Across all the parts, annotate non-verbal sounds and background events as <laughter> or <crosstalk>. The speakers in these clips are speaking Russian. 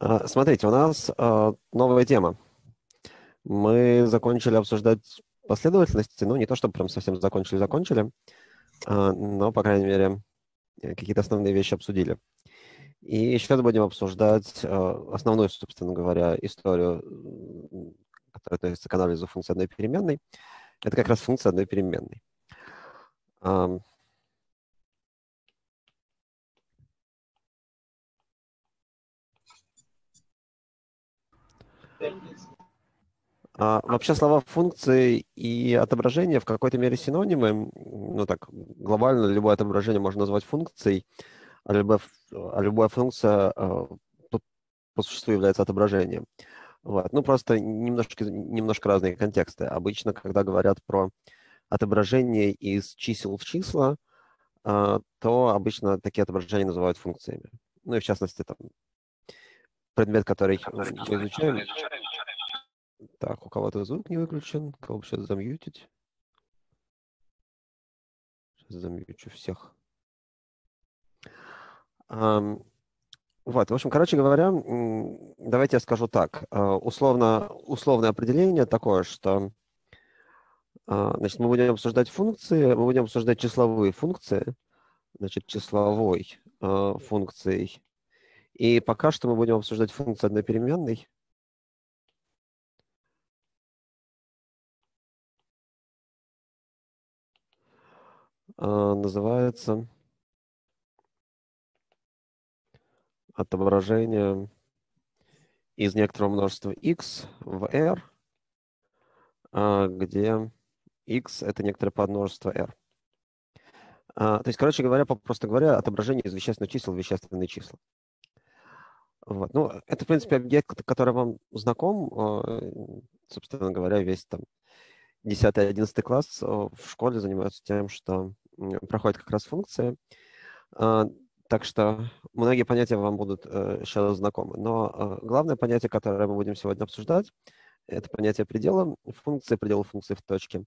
А, смотрите, у нас а, новая тема. Мы закончили обсуждать последовательности, ну, не то, чтобы прям совсем закончили-закончили, а, но, по крайней мере, какие-то основные вещи обсудили. И сейчас будем обсуждать основную, собственно говоря, историю, которая относится к анализу функции одной переменной. Это как раз функция одной переменной. А, вообще слова функции и отображение в какой-то мере синонимы. Ну так, глобально любое отображение можно назвать функцией, а любая, а любая функция а, по, по существу является отображением. Вот. Ну, просто немножко, немножко разные контексты. Обычно, когда говорят про отображение из чисел в числа, а, то обычно такие отображения называют функциями. Ну и в частности, там, предмет, который мы изучаем. Так, у кого-то звук не выключен. Кого сейчас замьютить? Сейчас замьючу всех. Um, вот, в общем, короче говоря, давайте я скажу так. А, условно, условное определение такое, что а, значит, мы будем обсуждать функции, мы будем обсуждать числовые функции, значит, числовой uh, функцией. И пока что мы будем обсуждать функцию одной переменной. Uh, называется отображение из некоторого множества x в R, а, где x — это некоторое подмножество R. А, то есть, короче говоря, просто говоря, отображение из вещественных чисел в вещественные числа. Вот. Ну, это, в принципе, объект, который вам знаком. А, собственно говоря, весь там 10-11 класс в школе занимаются тем, что проходят как раз функции. Так что многие понятия вам будут э, сейчас знакомы. Но э, главное понятие, которое мы будем сегодня обсуждать, это понятие предела функции, предела функции в точке.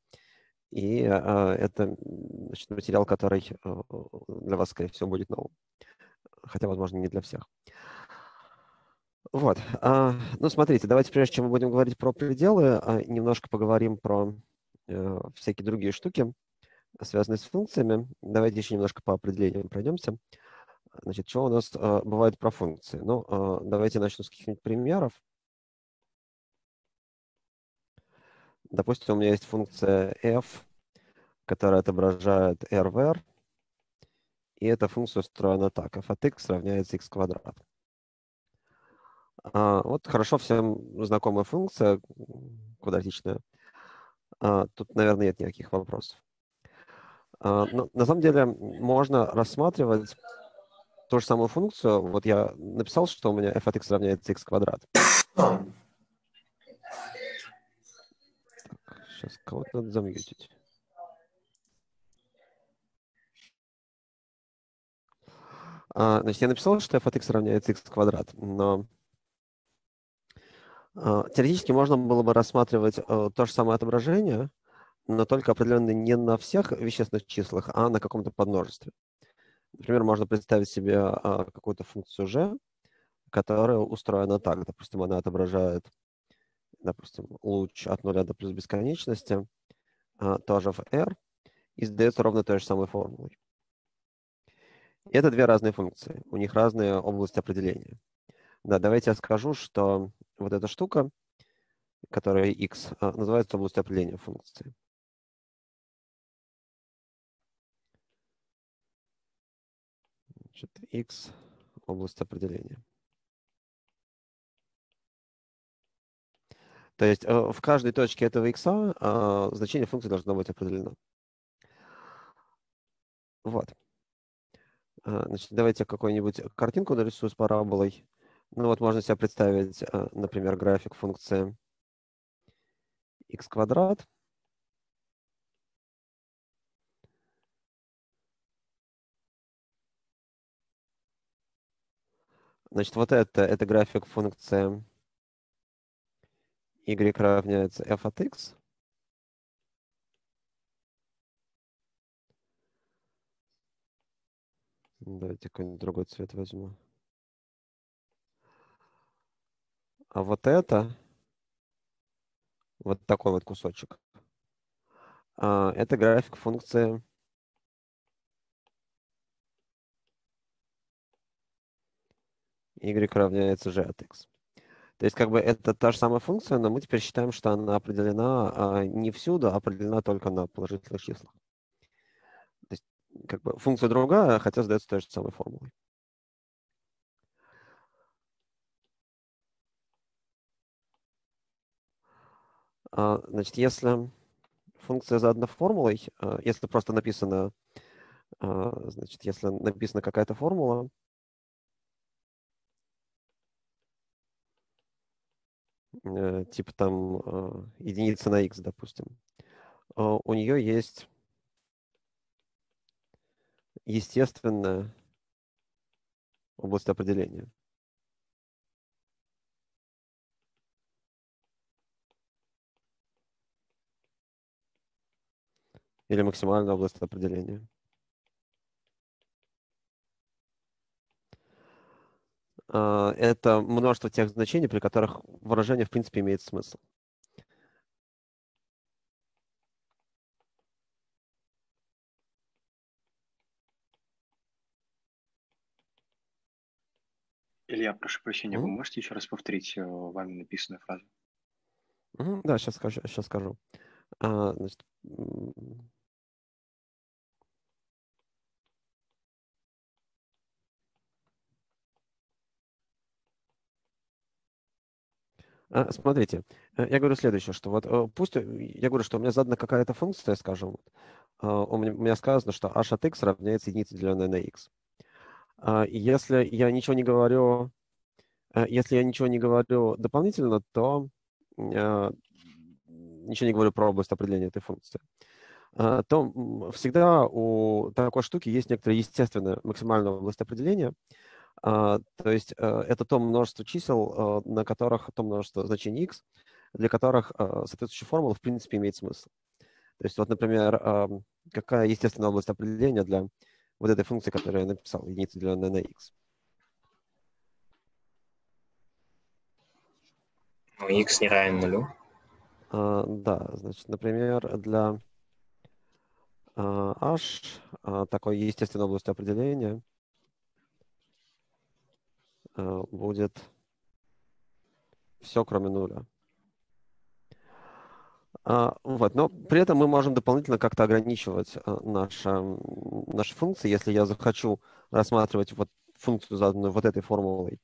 И э, это значит, материал, который э, для вас, скорее всего, будет новым. Хотя, возможно, не для всех. Вот. А, ну, смотрите, давайте, прежде чем мы будем говорить про пределы, а, немножко поговорим про э, всякие другие штуки, связанные с функциями. Давайте еще немножко по определениям пройдемся. Значит, что у нас э, бывает про функции? Ну, давайте начну с каких-нибудь примеров. Допустим, у меня есть функция f, которая отображает r в r. И эта функция устроена так. f от x равняется x квадрат. А, вот хорошо всем знакомая функция квадратичная. А, тут, наверное, нет никаких вопросов. А, но на самом деле можно рассматривать ту же самую функцию, вот я написал, что у меня f от x равняется x квадрат. Так, сейчас кого-то надо замьютить. Значит, я написал, что f от x равняется x квадрат, но теоретически можно было бы рассматривать а, то же самое отображение, но только определенно не на всех вещественных числах, а на каком-то подмножестве. Например, можно представить себе а, какую-то функцию g, которая устроена так. Допустим, она отображает, допустим, луч от нуля до плюс бесконечности, а, тоже в r, и задается ровно той же самой формулой. это две разные функции. У них разные области определения. Да, давайте я скажу, что вот эта штука, которая x, а, называется областью определения функции. Значит, x область определения. То есть э, в каждой точке этого x а, значение функции должно быть определено. Вот. А, значит, давайте какую-нибудь картинку нарисую с параболой. Ну вот можно себе представить, э, например, график функции x квадрат. Значит, вот это, это график функции y равняется f от x. Давайте какой-нибудь другой цвет возьму. А вот это, вот такой вот кусочек, а, это график функции y равняется g от x. То есть как бы это та же самая функция, но мы теперь считаем, что она определена а, не всюду, а определена только на положительных числах. То есть как бы функция другая, хотя задается той же самой формулой. Значит, если функция задана формулой, а, если просто написано, а, значит, если написана какая-то формула, Э, типа там единица на x, допустим, у нее есть естественная область определения. Или максимальная область определения. А, это множество тех значений, при которых выражение в принципе имеет смысл. Илья, прошу прощения, mm-hmm. вы можете еще раз повторить э, вами написанную фразу? Mm-hmm, да, сейчас скажу. Сейчас скажу. А, значит, смотрите, э, я говорю следующее, что вот э, пусть, э, я говорю, что у меня задана какая-то функция, скажем, а, у меня, сказано, что h от x равняется единице, деленной на x. А, если я ничего не говорю, если я ничего не говорю дополнительно, то ничего не говорю про область определения этой функции, то всегда у такой штуки есть некоторая естественная максимальная область определения, а, то есть э, это то множество чисел, э, на которых, то множество значений x, для которых э, соответствующая формула в принципе имеет смысл. То есть вот, например, какая естественная область определения для вот этой функции, которую я написал, единица деленная на x. Ну, x не равен нулю. А, да, значит, например, для а, h такой естественной области определения будет все, кроме нуля. А, вот, но при этом мы можем дополнительно как-то ограничивать э, наши, наши функции. Если я захочу рассматривать вот функцию, заданную вот этой формулой,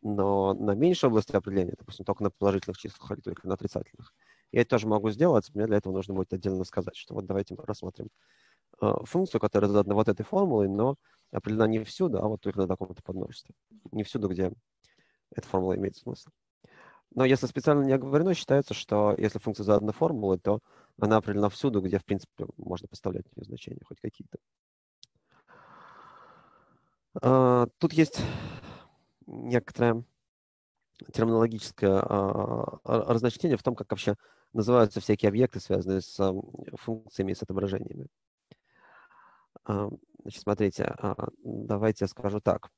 но на меньшей области определения, допустим, только на положительных числах или только на отрицательных, я это тоже могу сделать. Мне для этого нужно будет отдельно сказать, что вот давайте мы рассмотрим э, функцию, которая задана вот этой формулой, но определена не всюду, а вот только на таком-то подмножестве. Не всюду, где эта формула имеет смысл. Но если специально не оговорено, считается, что если функция задана формулой, то она определена всюду, где, в принципе, можно поставлять ее значения хоть какие-то. А, тут есть некоторое терминологическое а, разночтение в том, как вообще называются всякие объекты, связанные с функциями и с отображениями. А, значит, смотрите, а, давайте я скажу так.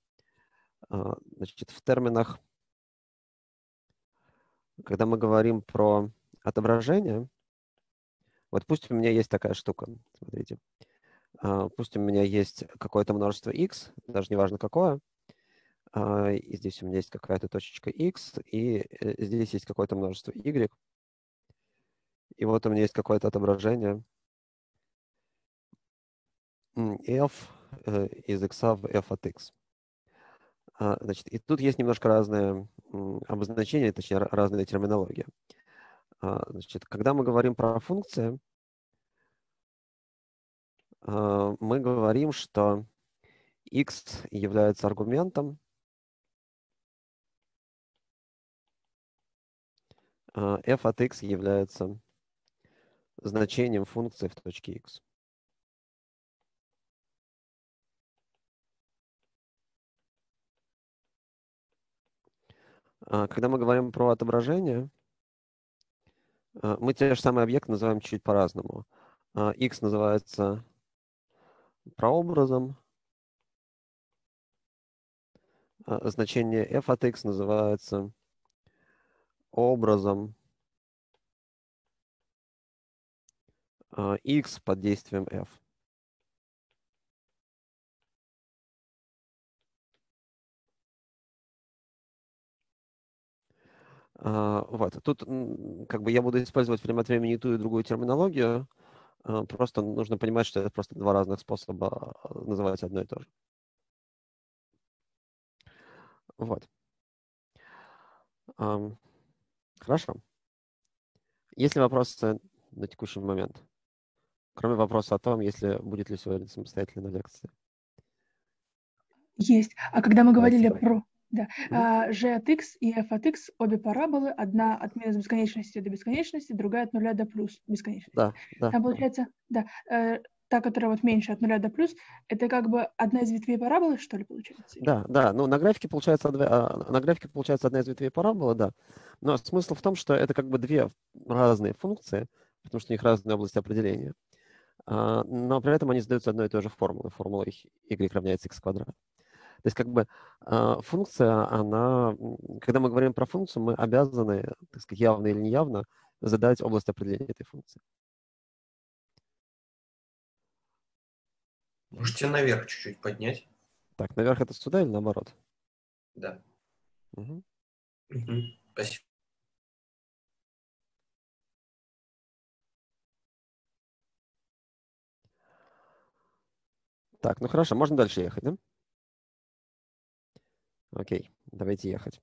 А, значит, в терминах, когда мы говорим про отображение, вот пусть у меня есть такая штука, смотрите. Пусть у меня есть какое-то множество x, даже не важно какое, и здесь у меня есть какая-то точечка x, и э, здесь есть какое-то множество y, и вот у меня есть какое-то отображение – f э, из x в f от x. А, значит, и тут есть немножко разные обозначения, точнее, разная терминология. А, значит, когда мы говорим про функции, а, мы говорим, что x является аргументом, f от x является значением функции в точке x. когда мы говорим про отображение, а, мы те же самые объекты называем чуть по-разному. А, x называется прообразом, значение f от x называется образом x под действием f. Вот. Тут как бы я буду использовать время от времени и ту, и другую терминологию. Просто нужно понимать, что это просто два разных способа называть одно и то же. Вот. Хорошо. Есть ли вопросы на текущий момент? Кроме вопроса о том, если будет ли сегодня самостоятельная лекция. Есть. А когда мы говорили про да. Mm-hmm. g от x и f от x обе параболы, одна от минус бесконечности до бесконечности, другая от нуля до плюс бесконечности. Да, да. Там получается, да, э, та, которая вот меньше от нуля до плюс, это как бы одна из ветвей параболы, что ли, получается? Да, да. Ну, на графике получается, а, на графике получается одна из ветвей параболы, да. Но смысл в том, что это как бы две разные функции, потому что у них разные области определения. А, но при этом они задаются одной и той же формулой, формулой y равняется x квадрат. То есть как бы а, функция, она, когда мы говорим про функцию, мы обязаны, так сказать, явно или неявно задать область определения этой функции. Можете наверх чуть-чуть поднять. Так, наверх это сюда или наоборот? Да. Угу. Угу. Спасибо. Так, ну хорошо, можно дальше ехать, да? Окей, давайте ехать.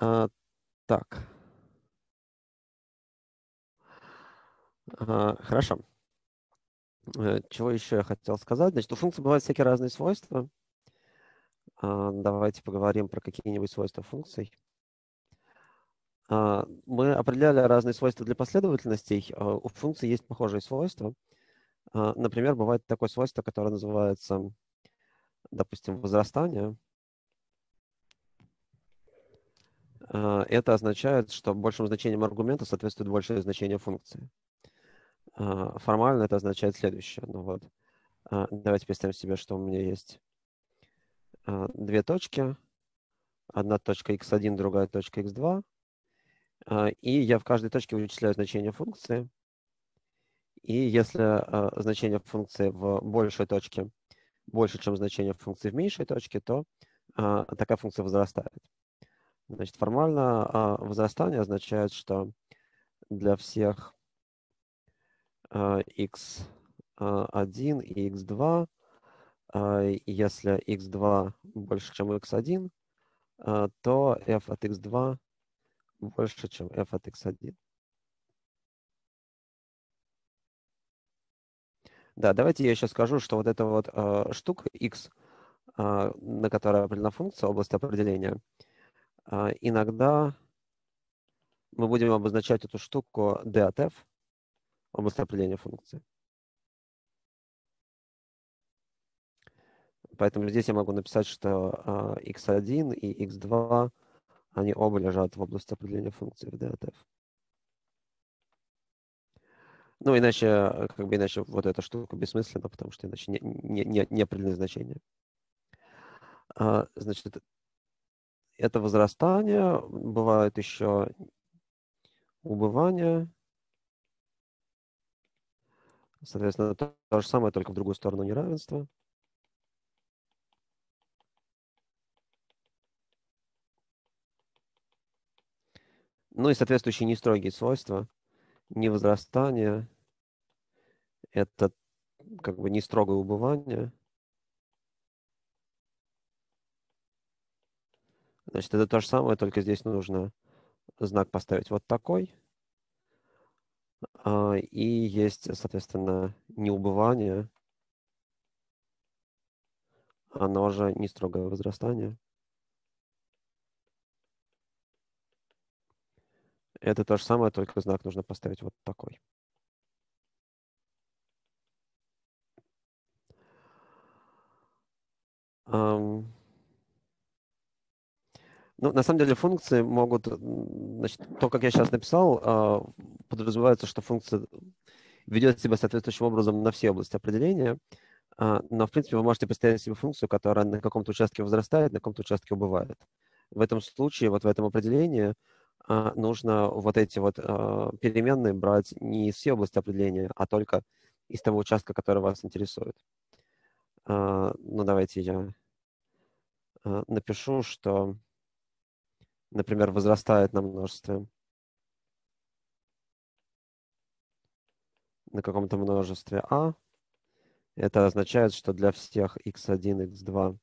А, так. А, хорошо. Э, чего еще я хотел сказать? Значит, у функций бывают всякие разные свойства. А, давайте поговорим про какие-нибудь свойства функций. А, мы определяли разные свойства для последовательностей. А, у функций есть похожие свойства. А, например, бывает такое свойство, которое называется, допустим, возрастание. А, это означает, что большим значением аргумента соответствует большее значение функции. А, формально это означает следующее. Ну вот, а, давайте представим себе, что у меня есть две точки. Одна точка x1, другая точка x2. И я в каждой точке вычисляю значение функции. И если значение функции в большей точке больше, чем значение функции в меньшей точке, то такая функция возрастает. Значит, формально а, возрастание означает, что для всех x1 а, и x2, а, если x2 больше, чем x1, то f от x2 больше, чем f от x1. Да, давайте я еще скажу, что вот эта вот штука x, на которой определена функция, область определения, а, иногда мы будем обозначать эту штуку d от f, область определения функции. Поэтому здесь я могу написать, что x1 и x2, они оба лежат в области определения функции в d от f. Ну, иначе, как бы иначе вот эта штука бессмысленна, потому что иначе не, не, не, не определены значения. А, значит, это возрастание, бывает еще убывание. Соответственно, то, то же самое, только в другую сторону неравенства. Ну и соответствующие нестрогие свойства. Невозрастание – это как бы нестрогое убывание – Значит, это то же самое, только здесь нужно знак поставить вот такой. А, и есть, соответственно, неубывание. Оно же не строгое возрастание. Это то же самое, только знак нужно поставить вот такой. Um, ну, на самом деле функции могут, значит, то, как я сейчас написал, а, подразумевается, что функция ведет себя соответствующим образом на все области определения, а, но, в принципе, вы можете представить себе функцию, которая на каком-то участке возрастает, на каком-то участке убывает. В этом случае, вот в этом определении, а, нужно вот эти вот переменные брать не из всей области определения, а только из того участка, который вас интересует. Ну, давайте я напишу, что, например, возрастает на множестве на каком-то множестве а. Это означает, что для всех x1, x2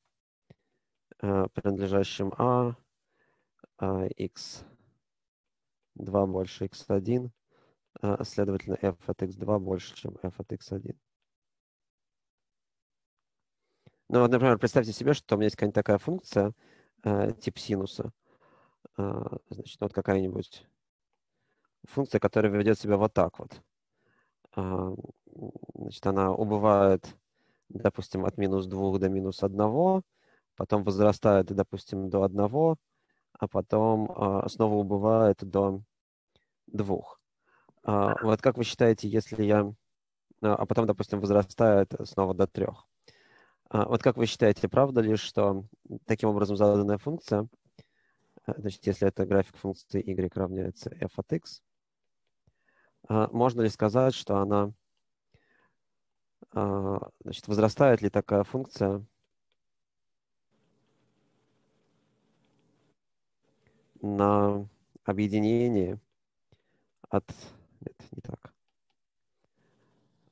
принадлежащим а, x а, 2 больше x1, а, следовательно, f от x2 больше, чем f от x1. Ну вот, например, представьте себе, что у меня есть какая-нибудь такая функция, э, тип синуса. Э, значит, вот какая-нибудь функция, которая ведет себя вот так вот. Э, значит, она убывает, допустим, от минус 2 до минус 1, потом возрастает, допустим, до 1, а потом а, снова убывает до двух. А, вот как вы считаете, если я... А, а потом, допустим, возрастает снова до трех. Вот как вы считаете, правда ли, что таким образом заданная функция, значит, если это график функции y равняется f от x, можно ли сказать, что она, значит, возрастает ли такая функция на объединении от... Нет, не так.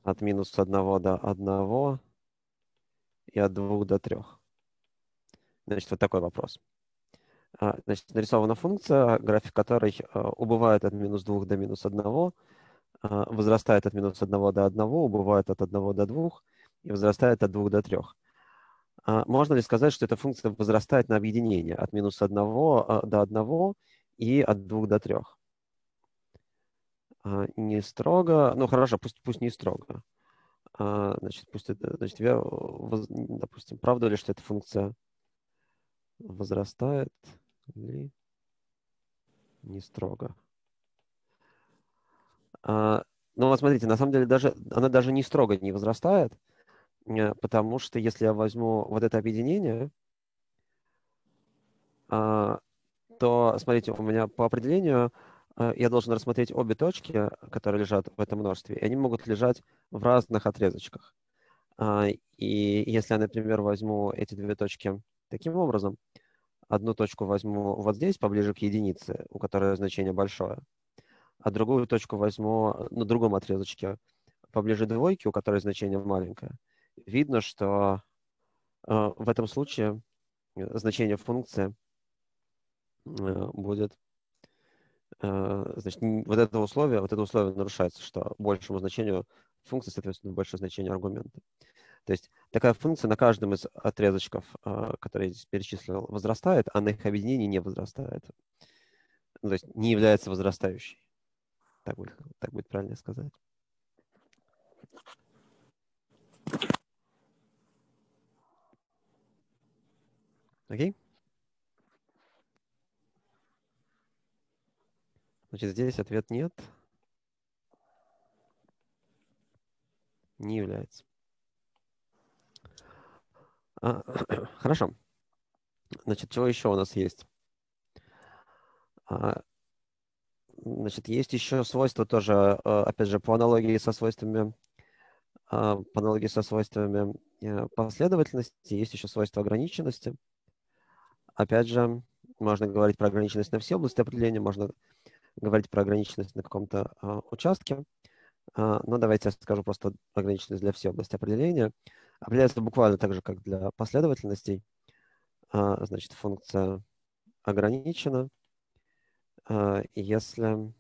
От минус 1 до 1 и от 2 до 3. Значит, вот такой вопрос. А, значит, нарисована функция, график которой а, убывает от минус 2 до минус 1, а, возрастает от минус 1 до 1, убывает от 1 до 2 и возрастает от 2 до 3. Можно ли сказать, что эта функция возрастает на объединение от минус 1 до 1 и от 2 до 3? Не строго, ну хорошо, пусть, пусть не строго. Значит, пусть это, значит, я, допустим, правда ли, что эта функция возрастает или не строго? Ну вот смотрите, на самом деле даже, она даже не строго не возрастает, Э, потому что если я возьму вот это объединение, а, то, смотрите, у меня по определению э, я должен рассмотреть обе точки, которые лежат в этом множестве, и они могут лежать в разных отрезочках. А, и если я, например, возьму эти две точки таким образом, одну точку возьму вот здесь, поближе к единице, у которой значение большое, а другую точку возьму на другом отрезочке, поближе к двойке, у которой значение маленькое, видно, что э, в этом случае э, значение функции э, будет, значит, вот это условие, вот это условие нарушается, что большему значению функции, соответственно, большее значение аргумента. То есть такая функция на каждом из отрезочков, которые я здесь перечислил, возрастает, а на их объединении не возрастает. Ну, то есть не является возрастающей. Так будет, так будет правильно сказать. Окей? Значит, здесь ответ нет. Не является. А, <clears throat> хорошо. Значит, чего еще у нас есть? А, значит, есть еще свойства тоже, а, опять же, по аналогии со свойствами, а, по аналогии со свойствами э, последовательности, есть еще свойства ограниченности. Опять же, можно говорить про ограниченность на все области определения, можно говорить про ограниченность на каком-то а, участке. Но давайте я скажу просто ограниченность для всей области определения. Определяется буквально так же, как для последовательностей. А, значит, функция ограничена, а, если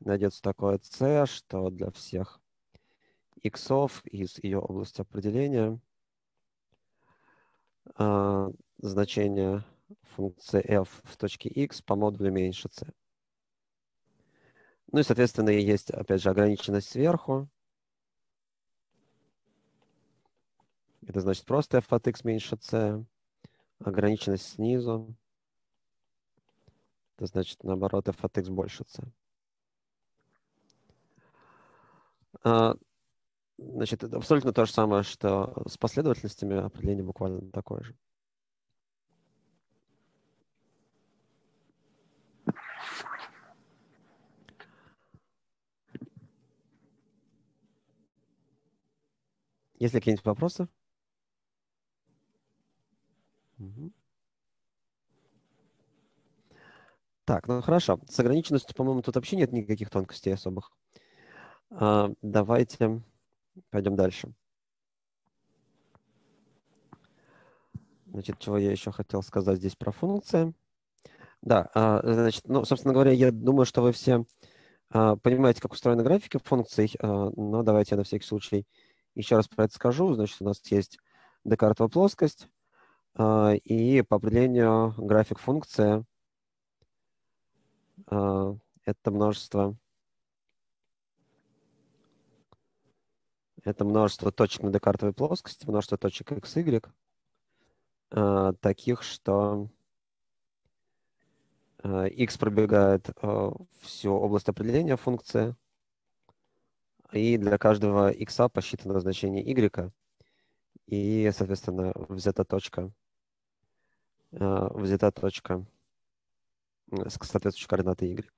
найдется такое c, что для всех x из ее области определения а, значение функции f в точке x по модулю меньше c. Ну и, соответственно, есть, опять же, ограниченность сверху. Это значит просто f от x меньше c. Ограниченность снизу. Это значит, наоборот, f от x больше c. А, значит, это абсолютно то же самое, что с последовательностями определение буквально такое же. Есть ли какие-нибудь вопросы? Так, ну хорошо. С ограниченностью, по-моему, тут вообще нет никаких тонкостей особых. А, давайте пойдем дальше. Значит, чего я еще хотел сказать здесь про функции. Да, а, значит, ну, собственно говоря, я думаю, что вы все а, понимаете, как устроены графики функций, а, но давайте я на всякий случай еще раз про это скажу. Значит, у нас есть декартовая плоскость, и по определению график функции это множество. Это множество точек на декартовой плоскости, множество точек x, y, таких, что x пробегает всю область определения функции, и для каждого x посчитано значение y, и, соответственно, взята точка, взята точка с соответствующей координатой y.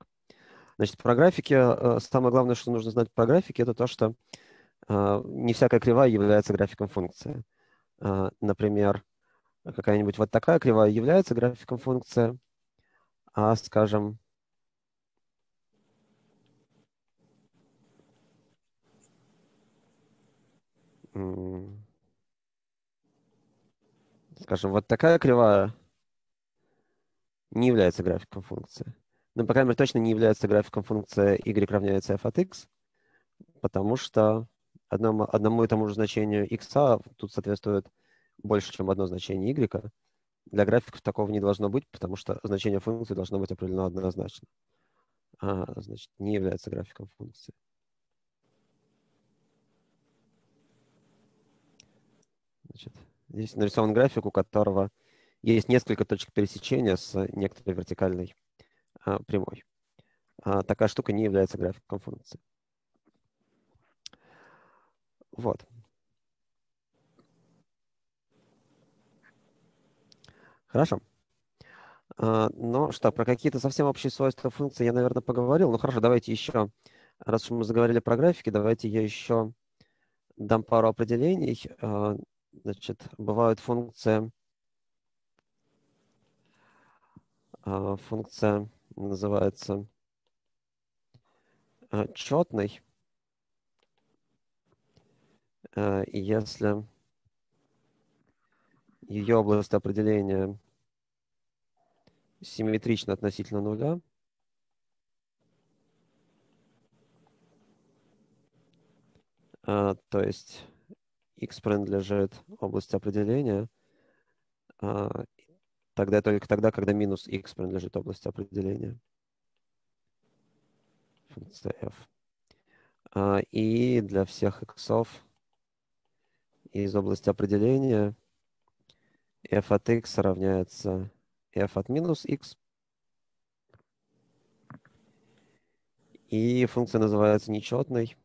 Значит, про графики, э, самое главное, что нужно знать про графики, это то, что не всякая кривая является графиком функции. Например, какая-нибудь вот такая кривая является графиком функции, а, скажем, скажем, вот такая кривая не является графиком функции. Ну, по крайней мере, точно не является графиком функции y равняется f от x, потому что одному, одному и тому же значению x тут соответствует больше, чем одно значение y. Для графиков такого не должно быть, потому что значение функции должно быть определено однозначно. А, значит, не является графиком функции. Значит, здесь нарисован график, у которого есть несколько точек пересечения с некоторой вертикальной а, прямой. А, такая штука не является графиком функции. Вот. Хорошо. А, ну что, про какие-то совсем общие свойства функции я, наверное, поговорил. Ну хорошо, давайте еще, раз уж мы заговорили про графики, давайте я еще дам пару определений. А, значит, бывают функции, а, функция называется четной. И если ее область определения симметрично относительно нуля. А, то есть x принадлежит области определения, а, тогда только тогда, когда минус x принадлежит области определения. Функция f. А, и для всех x из области определения f от x равняется f от минус x. И функция называется нечетной.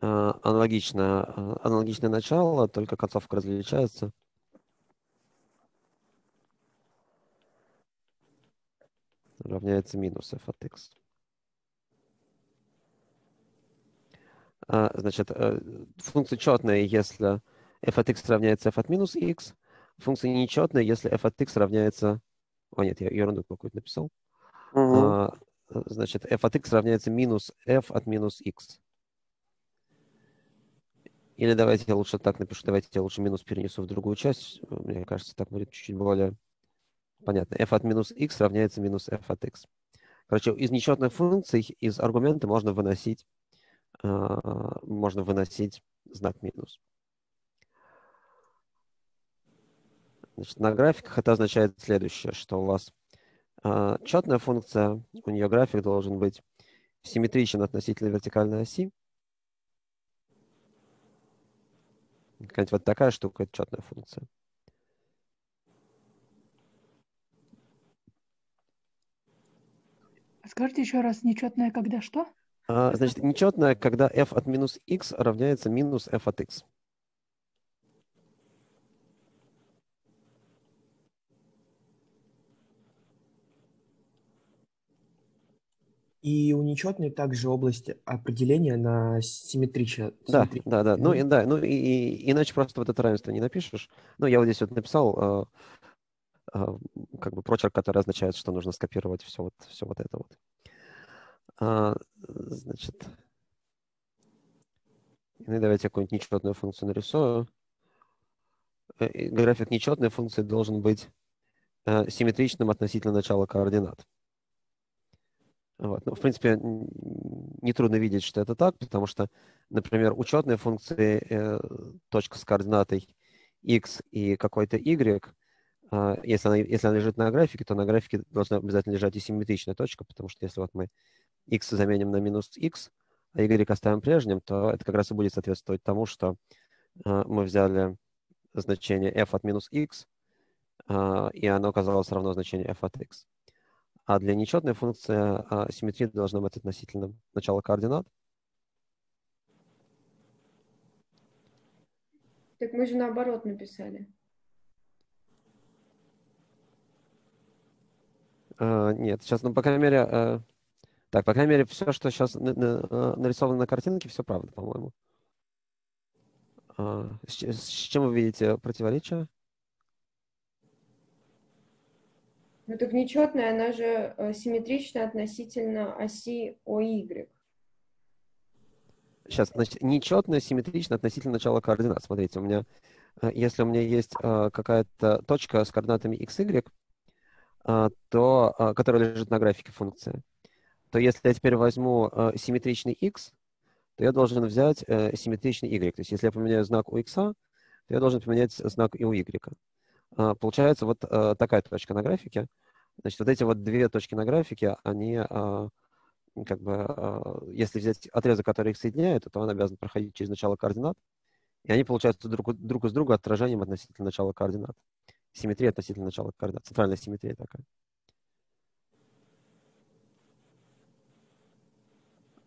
Аналогично, а, аналогичное начало, только концовка различается. Равняется минус f от x. А, значит, э, функция четная, если f от x равняется f от минус x. Функция нечетная, если f от x равняется... О, нет, я ерунду какую-то написал. Угу. Значит, f от x равняется минус f от минус x. Или давайте я лучше так напишу, давайте я лучше минус перенесу в другую часть. Мне кажется, так будет чуть-чуть более понятно. f от минус x равняется минус f от x. Короче, из нечетных функций, из аргумента можно выносить а, можно выносить знак минус. Значит, на графиках это означает следующее, что у вас э, четная функция, у нее график должен быть симметричен относительно вертикальной оси. Какая-нибудь вот такая штука – это четная функция. Скажите еще раз, нечетная когда что? А, значит, нечетная, когда f от минус x равняется минус f от x. И у нечетной также область определения на симметрично. Да, да, да. Ну, и, да, ну и, и- иначе просто вот это равенство не напишешь. Ну, я вот здесь вот написал э, э, как бы прочерк, который означает, что нужно скопировать все вот, все вот это вот. А, значит, ну давайте я какую-нибудь нечетную функцию нарисую. Э, График нечетной функции должен быть э, симметричным относительно начала координат. Вот. Ну, в принципе, нетрудно видеть, что это так, потому что, например, учетные функции э, точка с координатой x и какой-то y, а, если, она, если она лежит на графике, то на графике должна обязательно лежать и симметричная точка, потому что если вот мы x заменим на минус x, а y оставим прежним, то это как раз и будет соответствовать тому, что а, мы взяли значение f от минус x, а, и оно оказалось равно значению f от x. А для нечетной функции а, симметрия должна быть относительно начала координат. Так мы же наоборот написали. А, нет, сейчас, ну, по крайней мере, э, так, по крайней мере, все, что сейчас нарисовано на картинке, все правда, по-моему. А, с, с чем вы видите противоречие? Ну так нечетная, она же э, симметрична относительно оси ОY. Сейчас, значит, нечетное симметрично относительно начала координат. Смотрите, у меня, э, если у меня есть э, какая-то точка с координатами x, y, то, которая лежит на графике функции, то если я теперь возьму симметричный x, то я должен взять симметричный y. То есть если я поменяю знак у x, то я должен поменять знак и у y. А, Получается вот э, такая точка на графике. Значит, вот эти вот две точки на графике, они а, как бы, а, если взять отрезок, который их соединяет, то он обязан проходить через начало координат, и они получаются друг, друг из друга отражением относительно начала координат. Симметрия относительно начала координат. Центральная симметрия такая.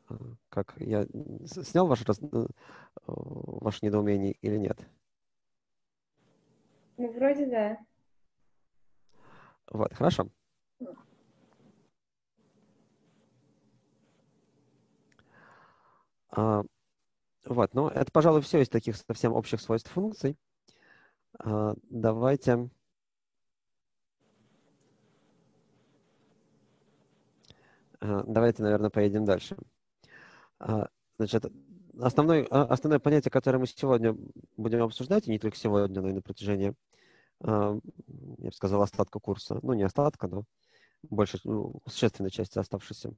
А, Как я снял ваше, э, ваше недоумение или нет? Ну, вроде да. Вот, хорошо. А, Вот, ну, это, пожалуй, все из таких совсем общих свойств функций. А, Давайте... а, Давайте, наверное, поедем дальше. А, Значит, основной, а, основное понятие, которое мы сегодня будем обсуждать, и не только сегодня, но и на протяжении, я бы сказал, остатка курса, ну, не остатка, но больше, ну, существенной части оставшейся,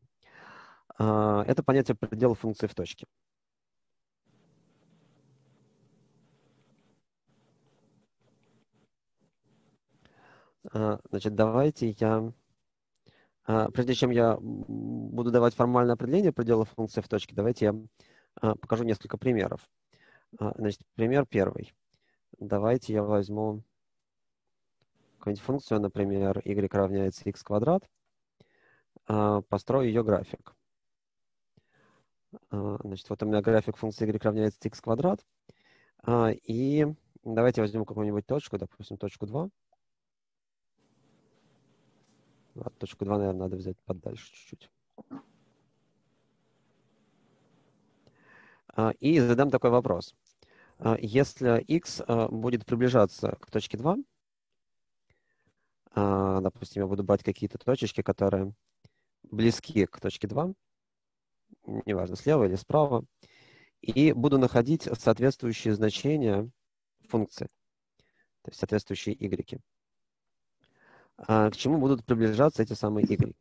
а, это понятие предела функции в точке. А, Значит, давайте я, а, прежде чем я буду давать формальное определение предела функции в точке, давайте я а, покажу несколько примеров. А, Значит, пример первый. Давайте я возьму какую-нибудь функцию, например, y равняется x квадрат, а, построю ее график. А, Значит, вот у меня график функции y равняется x квадрат. А, И давайте возьмем какую-нибудь точку, допустим, точку 2. Ладно, точку 2, наверное, надо взять подальше чуть-чуть. И задам такой вопрос. Если x будет приближаться к точке 2, а, допустим, я буду брать какие-то точечки, которые близки к точке 2, неважно, слева или справа, и буду находить соответствующие значения функции, то есть соответствующие y. А К чему будут приближаться эти самые y?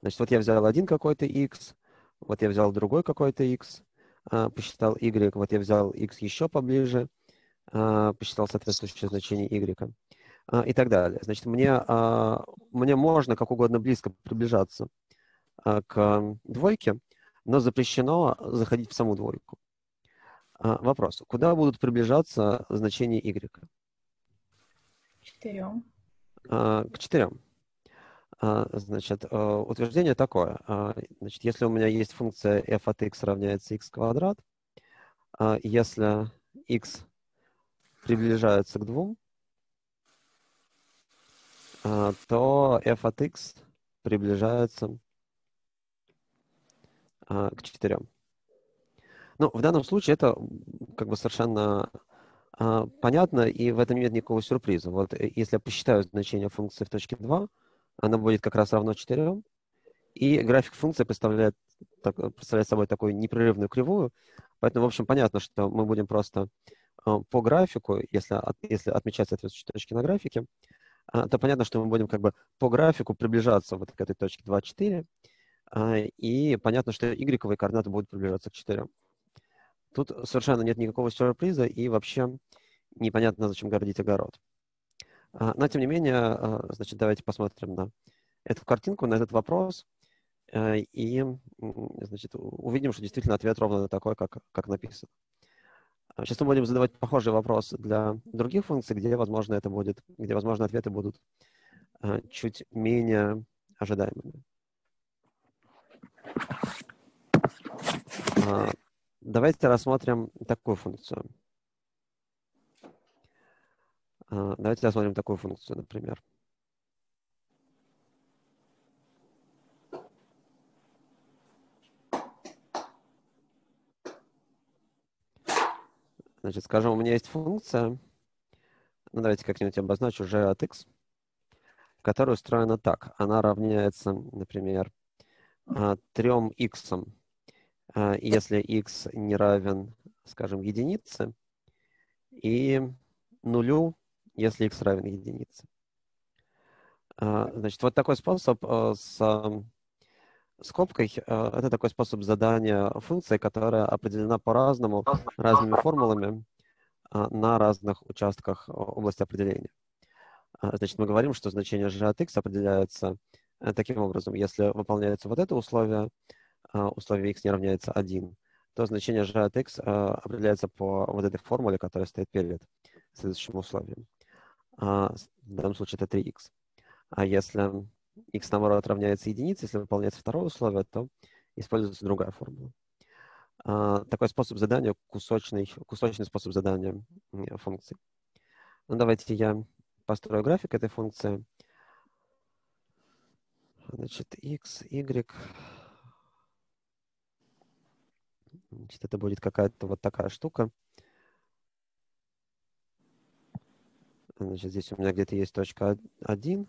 Значит, вот я взял один какой-то x, вот я взял другой какой-то x, а, посчитал y, вот я взял x еще поближе, а, посчитал соответствующее значение y а, и так далее. Значит, мне, а, мне можно как угодно близко приближаться а, к двойке, но запрещено заходить в саму двойку. А, Вопрос. Куда будут приближаться значения y? Четырем. А, К четырем. А, Значит, утверждение такое. А, Значит, если у меня есть функция f от x равняется x квадрат, а, если x приближается к двум, а, то f от x приближается а, к 4. Ну, в данном случае это как бы совершенно а, понятно, и в этом нет никакого сюрприза. Вот э, если я посчитаю значение функции в точке 2, она будет как раз равно 4, и график функции представляет, так, представляет собой такую непрерывную кривую, поэтому, в общем, понятно, что мы будем просто по графику, если, если отмечать соответствующие точки на графике, а, то понятно, что мы будем как бы по графику приближаться вот к этой точке 2, 4, и понятно, что y координаты будут приближаться к 4. Тут совершенно нет никакого сюрприза, и вообще непонятно, зачем городить огород. А, но, тем не менее, а, значит, давайте посмотрим на эту картинку, на этот вопрос, э, и значит, увидим, что действительно ответ ровно такой, как, как написано. А, сейчас мы будем задавать похожие вопросы для других функций, где, возможно, это будет, где, возможно, ответы будут чуть менее ожидаемыми. Давайте рассмотрим такую функцию. А, давайте рассмотрим такую функцию, например. Значит, скажем, у меня есть функция, ну, давайте как-нибудь обозначу g от x, которая устроена так. Она равняется, например, 3x а, а, если x не равен, скажем, единице, и нулю, если x равен единице. А, значит, вот такой способ с скобкой – это такой способ задания функции, которая определена по-разному, разными формулами на разных участках области определения. Значит, мы говорим, что значение g от x определяется э, таким образом. Если выполняется вот это условие, а, условие x не равняется 1, то значение g от x а, определяется по вот этой формуле, которая стоит перед следующим условием. А, в данном случае это 3x. А если x, наоборот, равняется единице, если выполняется второе условие, то используется другая формула. Такой способ задания, кусочный, кусочный способ задания функции. Ну, давайте я построю график этой функции. Значит, x, y, Значит, это будет какая-то вот такая штука. Значит, здесь у меня где-то есть точка 1.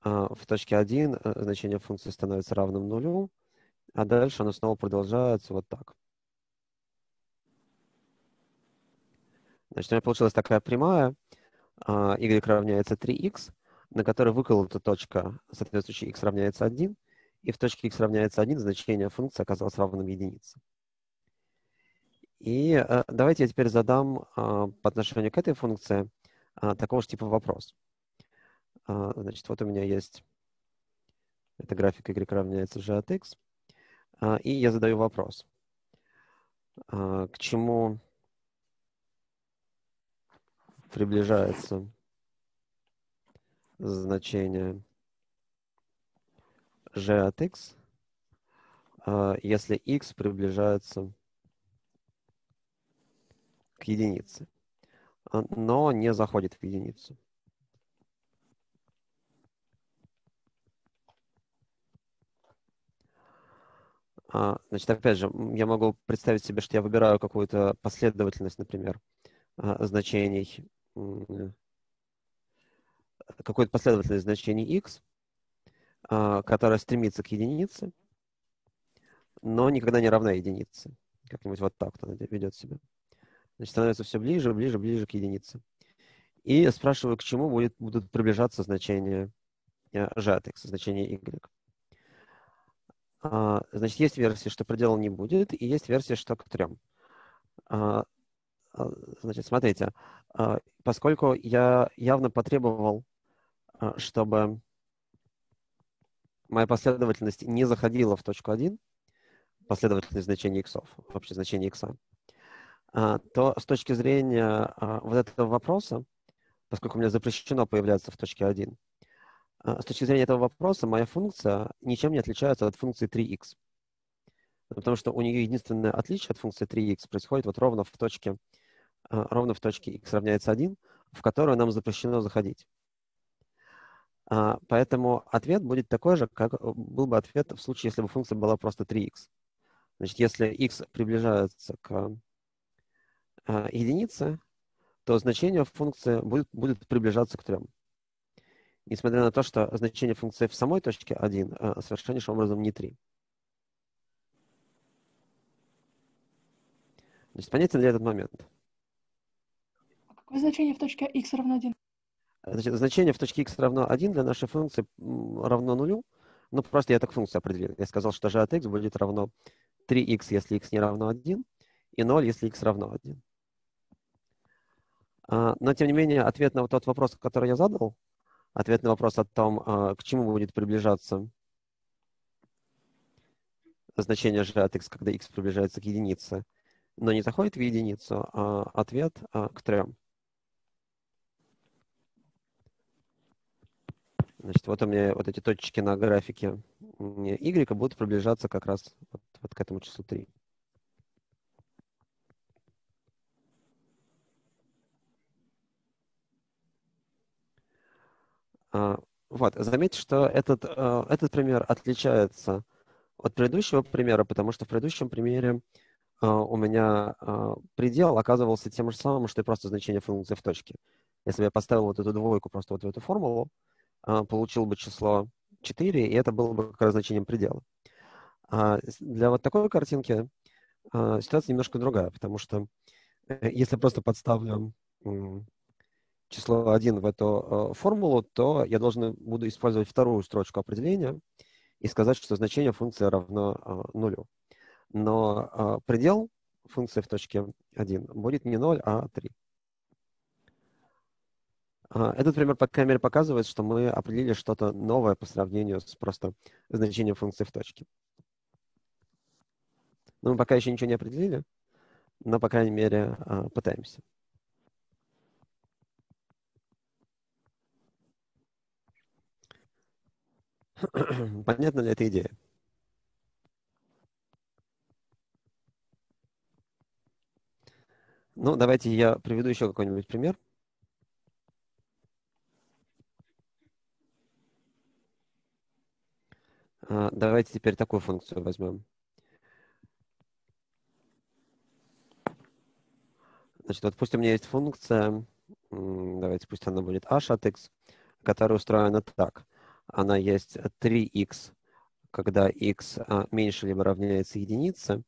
А в точке 1 э, значение функции становится равным нулю, а дальше оно снова продолжается вот так. Значит, у меня получилась такая прямая, а, y равняется 3x, на которой выколота точка, соответствующая x равняется 1, и в точке x равняется 1 значение функции оказалось равным единице. И э, давайте я теперь задам э, по отношению к этой функции такого же типа вопрос. Э, значит, вот у меня есть это график y равняется g от x. Э, и я задаю вопрос. Э, к чему приближается значение g от x, а, если x приближается к единице, а, но не заходит в единицу. Значит, опять же, я могу представить себе, что я выбираю какую-то последовательность, например, значений, какую-то последовательность значений x, а, которая стремится к единице, но никогда не равна единице. Как-нибудь вот так она ведет себя. Значит, становится все ближе, ближе, ближе к единице. И спрашиваю, к чему будет, будут приближаться значения x, значения y. А, значит, есть версия, что предела не будет, и есть версия, что к трем. А, значит, смотрите, поскольку я явно потребовал, чтобы моя последовательность не заходила в точку 1, последовательность значения x, вообще значение x, а, то с точки зрения а, вот этого вопроса, поскольку у меня запрещено появляться в точке 1, а, с точки зрения этого вопроса моя функция ничем не отличается от функции 3x. Потому что у нее единственное отличие от функции 3x происходит вот ровно в точке, ровно в точке x равняется 1, в которую нам запрещено заходить. А, поэтому ответ будет такой же, как э, был бы ответ в случае, если бы функция была просто 3x. Значит, если x приближается к единице, то значение функции будет, будет приближаться к 3. Несмотря на то, что значение функции в самой точке 1 а, совершеннейшим образом не 3. Значит, понятен ли этот момент? Какое значение в точке x равно 1? Значит, значение в точке x равно 1 для нашей функции равно нулю. Ну, просто я так функцию определил. Я сказал, что g от x будет равно 3x, если x не равно 1, и 0, если x равно 1. А, но, тем не менее, ответ на вот тот вопрос, который я задал, ответ на вопрос о том, а, к чему будет приближаться значение g от x, когда x приближается к единице, но не заходит в единицу, а ответ к трем. Значит, вот у меня вот эти точки на графике y будут приближаться как раз вот, вот к этому числу 3. Вот, заметьте, что этот, а, этот пример отличается от предыдущего примера, потому что в предыдущем примере а, у меня предел оказывался тем же самым, что и просто значение функции в точке. Если бы я поставил вот эту двойку просто вот в эту формулу, а, получил бы число 4, и это было бы как раз значением предела. А для вот такой картинки а, ситуация немножко другая, потому что э, если просто подставлю число 1 в эту формулу, то я должен буду использовать вторую строчку определения и сказать, что значение функции равно нулю. Но предел функции в точке 1 будет не 0, а 3. А, этот пример, по крайней мере, показывает, что мы определили что-то новое по сравнению с просто значением функции в точке. Но мы пока еще ничего не определили, но, по крайней мере, пытаемся. <clears throat> Понятна ли эта идея? Ну, давайте я приведу еще какой-нибудь пример. А, давайте теперь такую функцию возьмем. Значит, вот пусть у меня есть функция, давайте пусть она будет h от x, которая устроена так. Она есть 3x, когда x а, меньше либо равняется единице,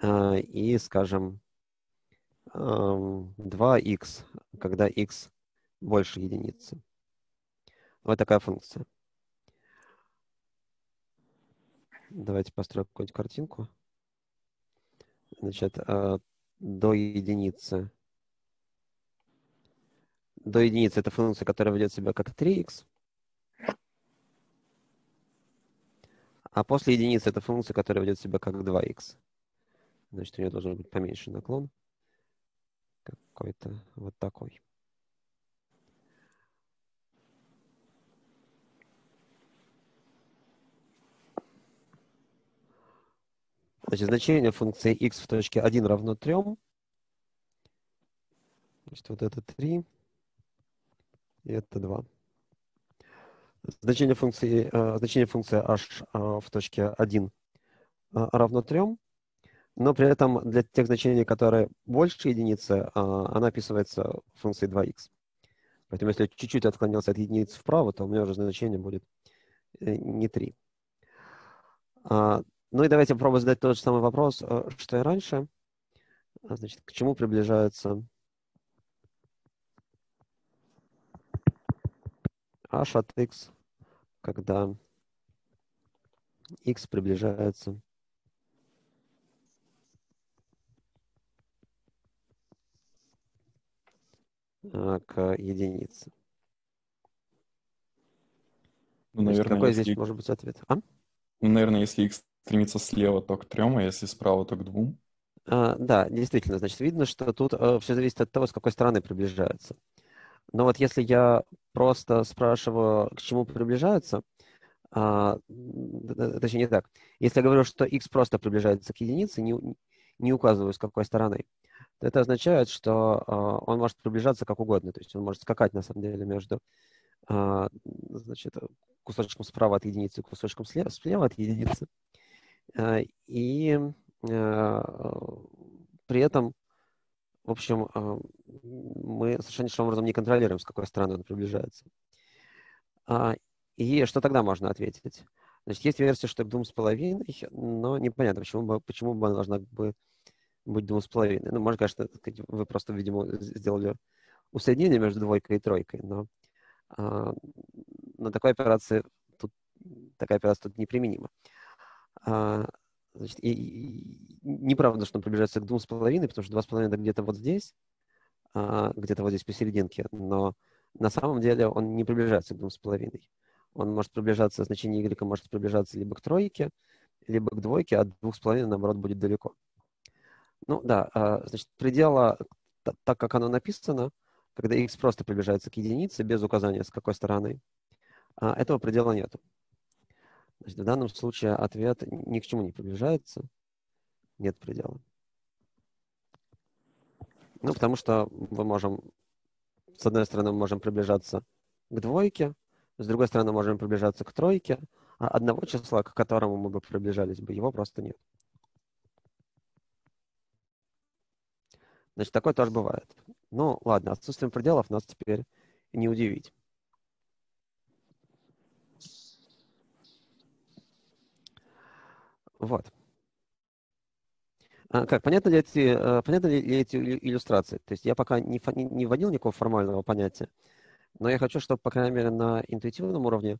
а, и, скажем, 2x, когда x больше единицы. Вот такая функция. Давайте построим какую-нибудь картинку. Значит, а, до единицы. До единицы это функция, которая ведет себя как 3х. А после единицы это функция, которая ведет себя как 2х. Значит, у нее должен быть поменьше наклон. Какой-то вот такой. Значит, значение функции x в точке 1 равно 3. Значит, вот это 3. И это 2. Значение функции, э, значение функции h э, в точке 1 э, равно 3. Но при этом для тех значений, которые больше единицы, она описывается функцией 2x. Поэтому если чуть-чуть отклонился от единицы вправо, то у меня уже значение будет не 3. Ну и давайте попробуем задать тот же самый вопрос, что и раньше. А, значит, к чему приближается h от x, когда x приближается э, к единице. Ну, наверное, какой здесь может быть ответ? А? Ну, наверное, если x стремится слева то к трем, а если справа, то к двум? А, да, действительно, значит, видно, что тут э, все зависит от того, с какой стороны приближается. Но вот если я просто спрашиваю, к чему приближается, а, точнее не так, если я говорю, что x просто приближается к единице, не, не указываю, с какой стороны, то это означает, что а, он может приближаться как угодно, то есть он может скакать, на самом деле, между а, значит, кусочком справа от единицы, кусочком слева, слева от единицы. А, и при этом, в общем, мы совершенно образом не контролируем, с какой стороны он приближается. И что тогда можно ответить? Значит, есть версия, что двум с половиной, но непонятно, почему бы, почему бы она должна бы быть двум с половиной. Ну, может, конечно, вы просто, видимо, сделали усоединение между двойкой и тройкой, но а, на такой операции тут такая операция тут неприменима. А, значит, и, и, неправда, что он приближается к двум с половиной, потому что два с половиной где-то вот здесь, а, где-то вот здесь посерединке, но на самом деле он не приближается к двум с половиной. Он может приближаться, значение y может приближаться либо к тройке, либо к двойке, а двух с половиной, наоборот, будет далеко. Ну да, а, значит, предела, так как оно написано, когда x просто приближается к единице, без указания, с какой стороны, а, этого предела нету. Значит, в данном случае ответ ни к чему не приближается, нет предела. Ну, потому что мы можем, с одной стороны, мы можем приближаться к двойке, с другой стороны, можем приближаться к тройке, а одного числа, к которому мы бы приближались бы, его просто нет. Значит, такое тоже бывает. Ну, ладно, отсутствием пределов нас теперь не удивить. Вот. А, как, понятно ли эти, э, понятно ли эти иллюстрации? То есть я пока не, не вводил никакого формального понятия, но я хочу, чтобы, по крайней мере, на интуитивном уровне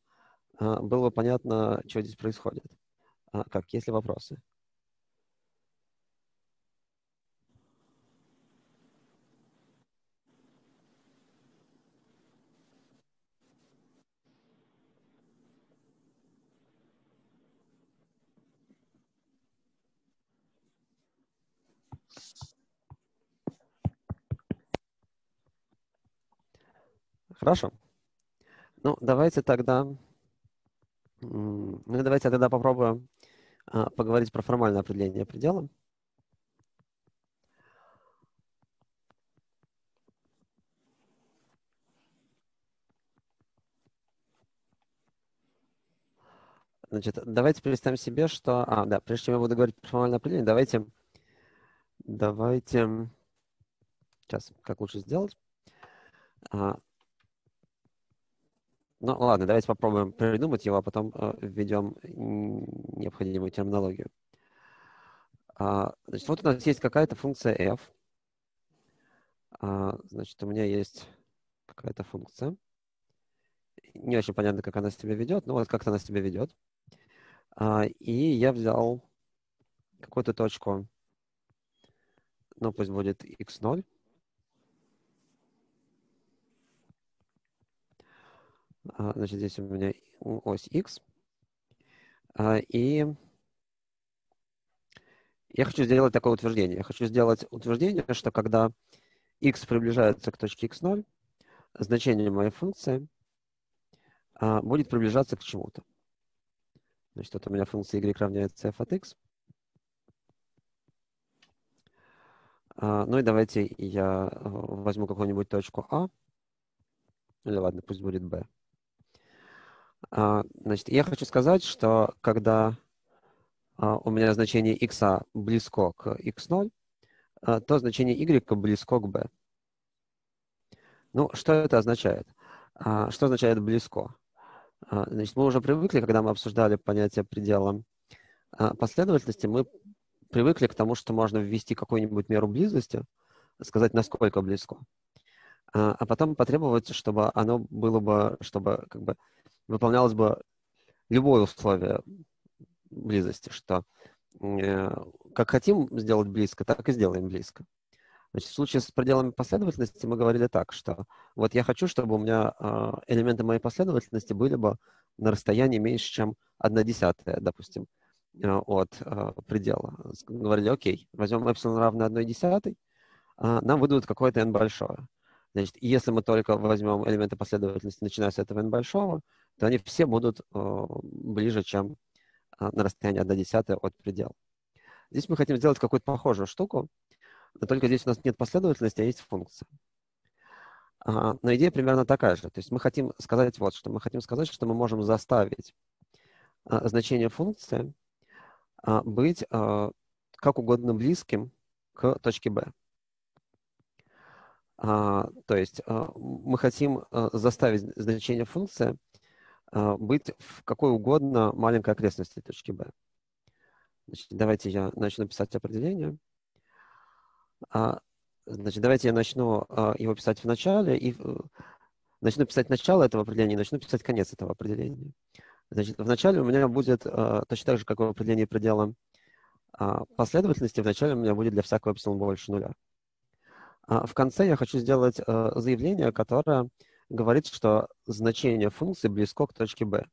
а, было понятно, что здесь происходит. А, как, есть ли вопросы? Хорошо. Ну, давайте тогда... Ну, давайте тогда попробуем а, поговорить про формальное определение предела. Значит, давайте представим себе, что... А, да, прежде чем я буду говорить про формальное определение, давайте... Давайте... Сейчас, как лучше сделать? А, ну ладно, давайте попробуем придумать его, а потом э, введем необходимую терминологию. А, значит, вот у нас есть какая-то функция f. А, значит, у меня есть какая-то функция. Не очень понятно, как она себя ведет, но вот как-то она себя ведет. А, и я взял какую-то точку, ну пусть будет x0. Значит, здесь у меня ось x. А, и я хочу сделать такое утверждение. Я хочу сделать утверждение, что когда x приближается к точке x0, значение моей функции а, будет приближаться к чему-то. Значит, вот у меня функция y равняется f от x. Ну и давайте я возьму какую-нибудь точку А. Или ладно, пусть будет B. А, значит, я хочу сказать, что когда а, у меня значение x близко к x0, а, то значение y близко к b. Ну, что это означает? Что означает близко? Значит, мы уже привыкли, когда мы обсуждали понятие предела последовательности, мы привыкли к тому, что можно ввести какую-нибудь меру близости, сказать, насколько близко, а потом потребовать, чтобы оно было бы, чтобы как бы выполнялось бы любое условие близости, что э, как хотим сделать близко, так и сделаем близко. Значит, в случае с пределами последовательности мы говорили так, что вот я хочу, чтобы у меня э, элементы моей последовательности были бы на расстоянии меньше, чем 1 десятая, допустим, э, от э, предела. Говорили, окей, возьмем эпсилон равно 1 десятой, э, нам выдадут какое-то n большое. Значит, если мы только возьмем элементы последовательности, начиная с этого n большого, то они все будут э, ближе, чем э, на расстоянии 1 десятая от предела. Здесь мы хотим сделать какую-то похожую штуку, но только здесь у нас нет последовательности, а есть функция. А, но идея примерно такая же. То есть мы хотим сказать вот что. Мы хотим сказать, что мы можем заставить а, значение функции а, быть а, как угодно близким к точке b. А, то есть а, мы хотим а, заставить значение функции а, быть в какой угодно маленькой окрестности точки b. Значит, давайте я начну писать определение. А, значит, давайте я начну а, его писать в начале и э, начну писать начало этого определения и начну писать конец этого определения. Значит, в начале у меня будет а, точно так же, как в определении предела а, последовательности, в начале у меня будет для всякого эпсилон больше нуля. А в конце я хочу сделать а, заявление, которое говорит, что значение функции близко к точке b.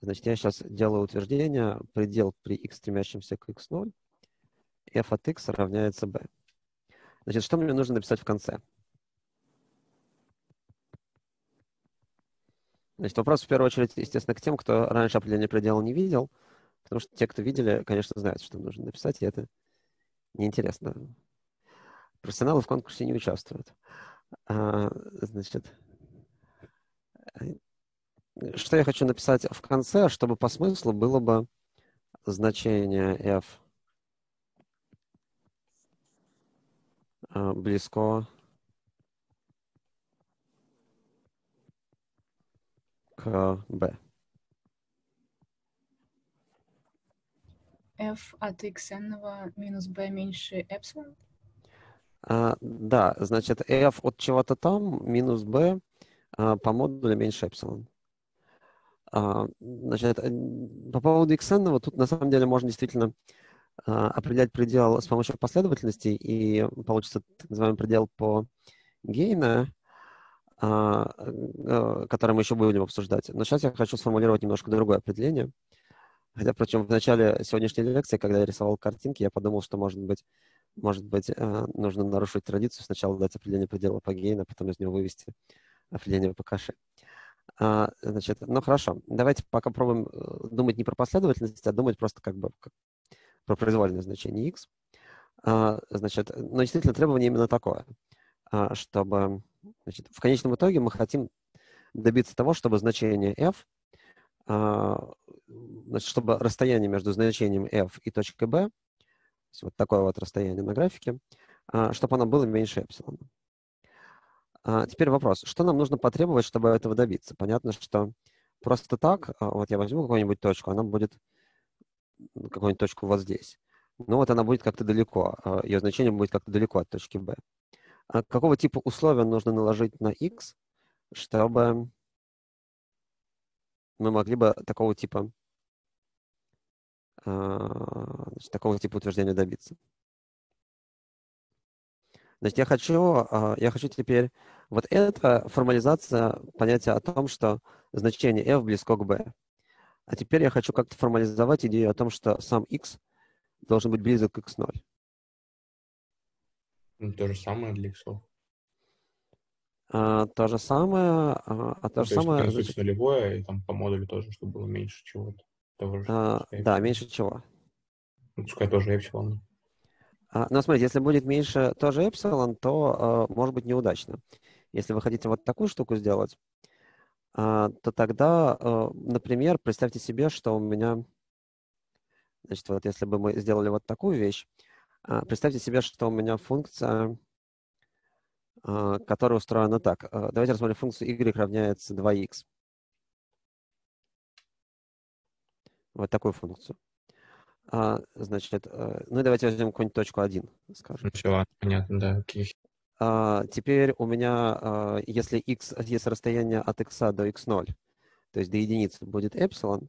Значит, я сейчас делаю утверждение, предел при x стремящемся к x0, f от x равняется b. Значит, что мне нужно написать в конце? Значит, вопрос в первую очередь, естественно, к тем, кто раньше определение предела не видел, потому что те, кто видели, конечно, знают, что нужно написать, и это неинтересно. Профессионалы в конкурсе не участвуют. А, значит, что я хочу написать в конце, чтобы по смыслу было бы значение f а, близко к b. f от xn минус b меньше эпсилон? А, да, значит, f от чего-то там минус b а, по модулю меньше эпсилон. А, значит, по поводу xn, тут на самом деле можно действительно а, определять предел с помощью последовательности, и получится так называемый предел по гейна, а, э, который мы еще будем обсуждать. Но сейчас я хочу сформулировать немножко другое определение. Хотя, впрочем, в начале сегодняшней лекции, когда я рисовал картинки, я подумал, что, может быть, может быть, э, нужно нарушить традицию, сначала дать определение предела по гейна, потом из него вывести определение по каше. А, значит, ну хорошо, давайте пока пробуем э, думать не про последовательность, а думать просто как бы про произвольное значение x. А, значит, но действительно требование именно такое, а, чтобы значит, в конечном итоге мы хотим добиться того, чтобы значение f, значит, чтобы расстояние между значением f и точкой b, вот такое вот расстояние на графике, а, чтобы оно было меньше эпсилона. А теперь вопрос. Что нам нужно потребовать, чтобы этого добиться? Понятно, что просто так, а, вот я возьму какую-нибудь точку, она будет какую-нибудь точку вот здесь. Ну вот она будет как-то далеко, ее значение будет как-то далеко от точки B. Какого типа условия нужно наложить на x, чтобы мы могли бы такого типа значит, такого типа утверждения добиться? Значит, я хочу, я хочу теперь... Вот это формализация понятия о том, что значение f близко к b. А теперь я хочу как-то формализовать идею о том, что сам x должен быть близок к x0. Ну, то же самое для x. А, то же самое, а, а то ну, же то самое... Есть, значит, нулевое, и там по модулю тоже, чтобы было меньше чего-то. Того же, а, да, меньше чего. Ну, пускай тоже эпсилон. А, но смотрите, если будет меньше тоже эпсилон, то а, может быть неудачно. Если вы хотите вот такую штуку сделать, а, то тогда, например, представьте себе, что у меня, значит, вот если бы мы сделали вот такую вещь, представьте себе, что у меня функция, которая устроена так. Давайте рассмотрим функцию y равняется 2x. Вот такую функцию. А, значит, э, ну и давайте возьмем какую-нибудь точку 1, скажем. Все, понятно, да, окей. А, теперь у меня, а, если x, есть расстояние от x до x0, то есть до единицы будет эпсилон,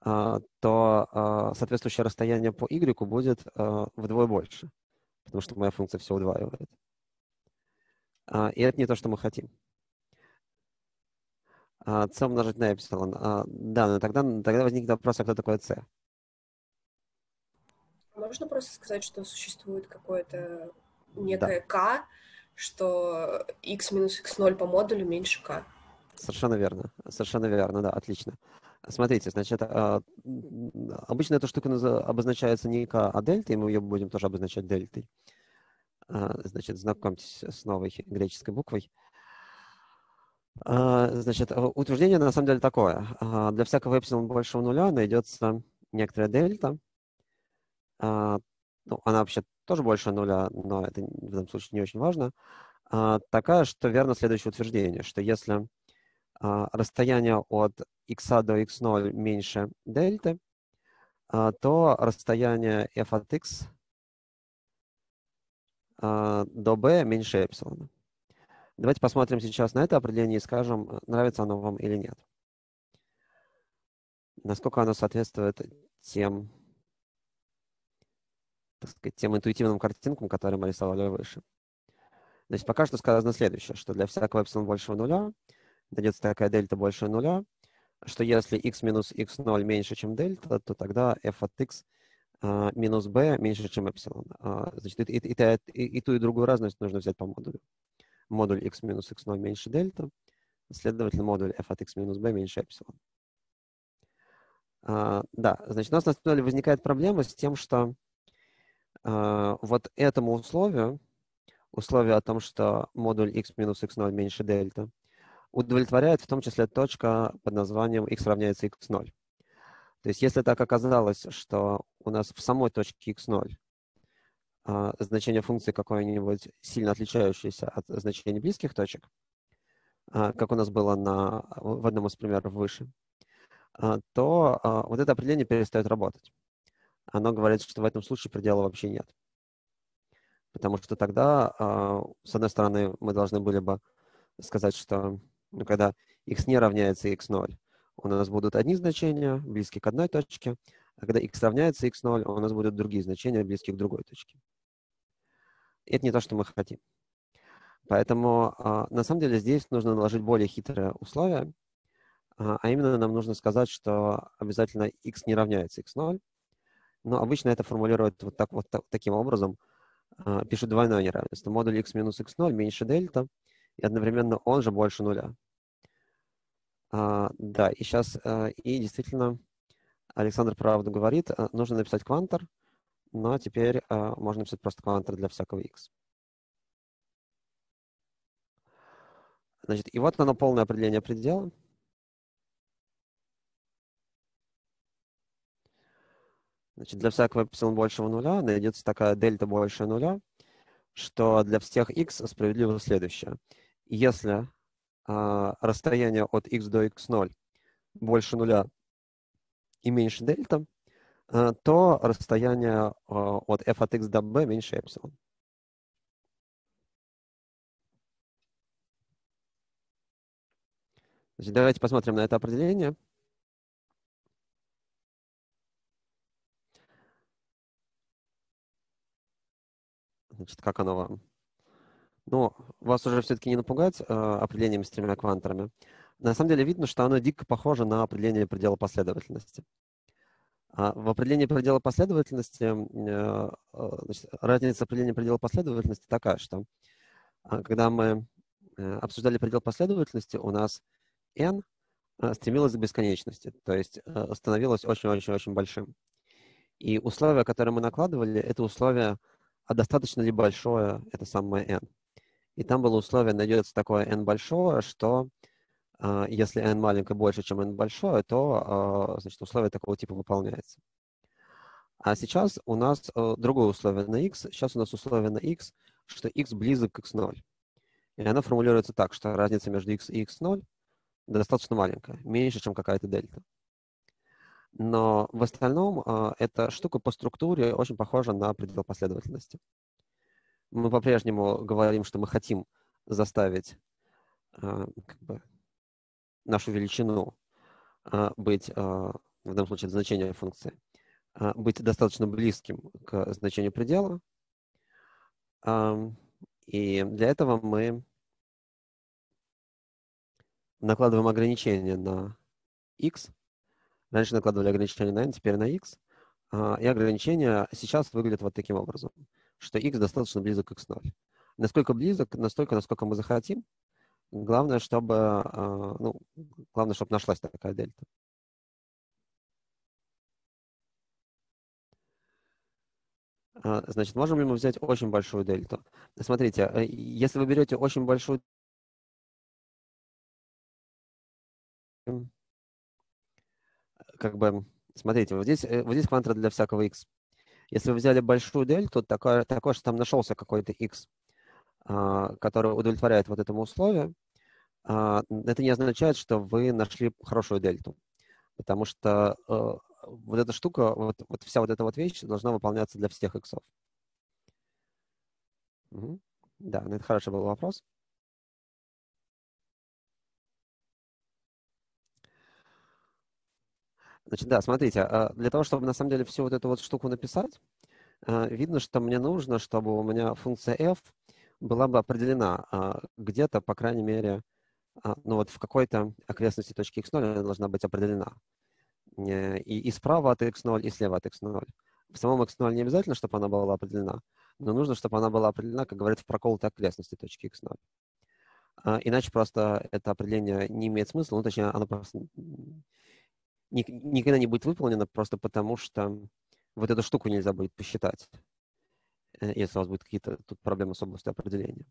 а, то а, соответствующее расстояние по y будет вдвое больше, потому что моя функция все удваивает. И это не то, что мы хотим. А, c умножить на эпсилон. А, да, но тогда, тогда возникнет вопрос, а кто такой c? Можно просто сказать, что существует какое-то некое да. k, что x минус x0 по модулю меньше k. Совершенно верно. Совершенно верно, да, отлично. Смотрите, значит, а, обычно эта штука обозначается не k, а дельтой, мы ее будем тоже обозначать дельтой. Значит, знакомьтесь с новой греческой буквой. Значит, утверждение на самом деле такое. Для всякого эпсилон большего нуля найдется некоторая дельта. Ну, она вообще тоже больше нуля, но это в данном случае не очень важно. Такая, что верно следующее утверждение, что если расстояние от x до x0 меньше дельты, то расстояние f от x до b меньше эпсилона. Давайте посмотрим сейчас на это определение и скажем, нравится оно вам или нет. Насколько оно соответствует тем, так сказать, тем интуитивным картинкам, которые мы рисовали выше. Значит, пока что сказано следующее, что для всякого эпсилон большего нуля дается такая дельта больше нуля, что если x минус x0 меньше, чем дельта, то тогда f от x а, минус b меньше, чем эпсилон. А, значит, и, и, и, и ту, и другую разность нужно взять по модулю. Модуль x минус x0 меньше дельта, следовательно, модуль f от x минус b меньше эпсилон. А, да, значит, у нас на самом деле возникает проблема с тем, что а, вот этому условию, условие о том, что модуль x минус x0 меньше дельта, удовлетворяет в том числе точка под названием x равняется x0. То есть если так оказалось, что у нас в самой точке x0 а, значение функции какое-нибудь сильно отличающееся от значения близких точек, а, как у нас было на, в одном из примеров выше, а, то а, вот это определение перестает работать. Оно говорит, что в этом случае предела вообще нет. Потому что тогда, а, с одной стороны, мы должны были бы сказать, что ну, когда x не равняется x0, у нас будут одни значения, близкие к одной точке, а когда x равняется x0, у нас будут другие значения, близкие к другой точке. Это не то, что мы хотим. Поэтому на самом деле здесь нужно наложить более хитрое условие, а именно нам нужно сказать, что обязательно x не равняется x0, но обычно это формулируют вот, так, вот так, таким образом, пишут двойное неравенство. Модуль x минус x0 меньше дельта, и одновременно он же больше нуля. А, да, и сейчас, а, и действительно, Александр правду говорит, а, нужно написать квантор, но теперь а, можно написать просто квантор для всякого x. Значит, и вот оно полное определение предела. Значит, для всякого эпсилон большего нуля найдется такая дельта больше нуля, что для всех x справедливо следующее. Если а, расстояние от x до x0 больше нуля и меньше дельта, то расстояние а, от f от x до b меньше эпсилон. Значит, давайте посмотрим на это определение. Значит, как оно вам? Ну, вас уже все-таки не напугать э, определением с тремя кванторами. На самом деле видно, что оно дико похоже на определение предела последовательности. А в определении предела последовательности, э, э, значит, разница определения предела последовательности такая, что э, когда мы э, обсуждали предел последовательности, у нас n э, стремилось к бесконечности, то есть становилось очень-очень-очень большим. И условия, которые мы накладывали, это условия а достаточно ли большое это самое n. И там было условие, найдется такое n большое, что если n маленькое больше, чем n большое, то э, значит, условие такого типа выполняется. А сейчас у нас э, другое условие на x. Сейчас у нас условие на x, что x близок к x0. И оно формулируется так, что разница между x и x0 достаточно маленькая, меньше, чем какая-то дельта. Но в остальном а, эта штука по структуре очень похожа на предел последовательности. Мы по-прежнему говорим, что мы хотим заставить а, как бы, нашу величину а, быть, в данном случае значение функции, быть достаточно близким к значению предела. И для этого мы накладываем ограничения на x – Раньше накладывали ограничения на n, теперь на x. А, и ограничения сейчас выглядят вот таким образом, что x достаточно близок к x0. Насколько близок, настолько, насколько мы захотим. Главное, чтобы, а, ну, главное, чтобы нашлась такая дельта. А, Значит, можем ли мы взять очень большую дельту? Смотрите, э, если вы берете очень большую как бы, смотрите, вот здесь, э, вот здесь квантра для всякого x. Если вы взяли большую дельту, такое, такое что там нашелся какой-то x, а, который удовлетворяет вот этому условию, это не означает, что вы нашли хорошую дельту. Потому что э, вот эта штука, вот, вот вся вот эта вот вещь должна выполняться для всех иксов. Мгм. Да, это хороший был вопрос. Значит, да, смотрите, а, для того, чтобы на самом деле всю вот эту вот штуку написать, а, видно, что мне нужно, чтобы у меня функция f была бы определена а, где-то, по крайней мере, а, ну вот в какой-то окрестности точки x0 она должна быть определена. Э, И, и справа от x0, и слева от x0. В самом x0 не обязательно, чтобы она была определена, но нужно, чтобы она была определена, как говорят, в проколотой окрестности точки x0. А, Иначе просто это определение не имеет смысла, ну, точнее, оно просто ни- никогда не будет выполнено просто потому, что вот эту штуку нельзя будет посчитать, э, если у вас будут какие-то тут проблемы с областью определения.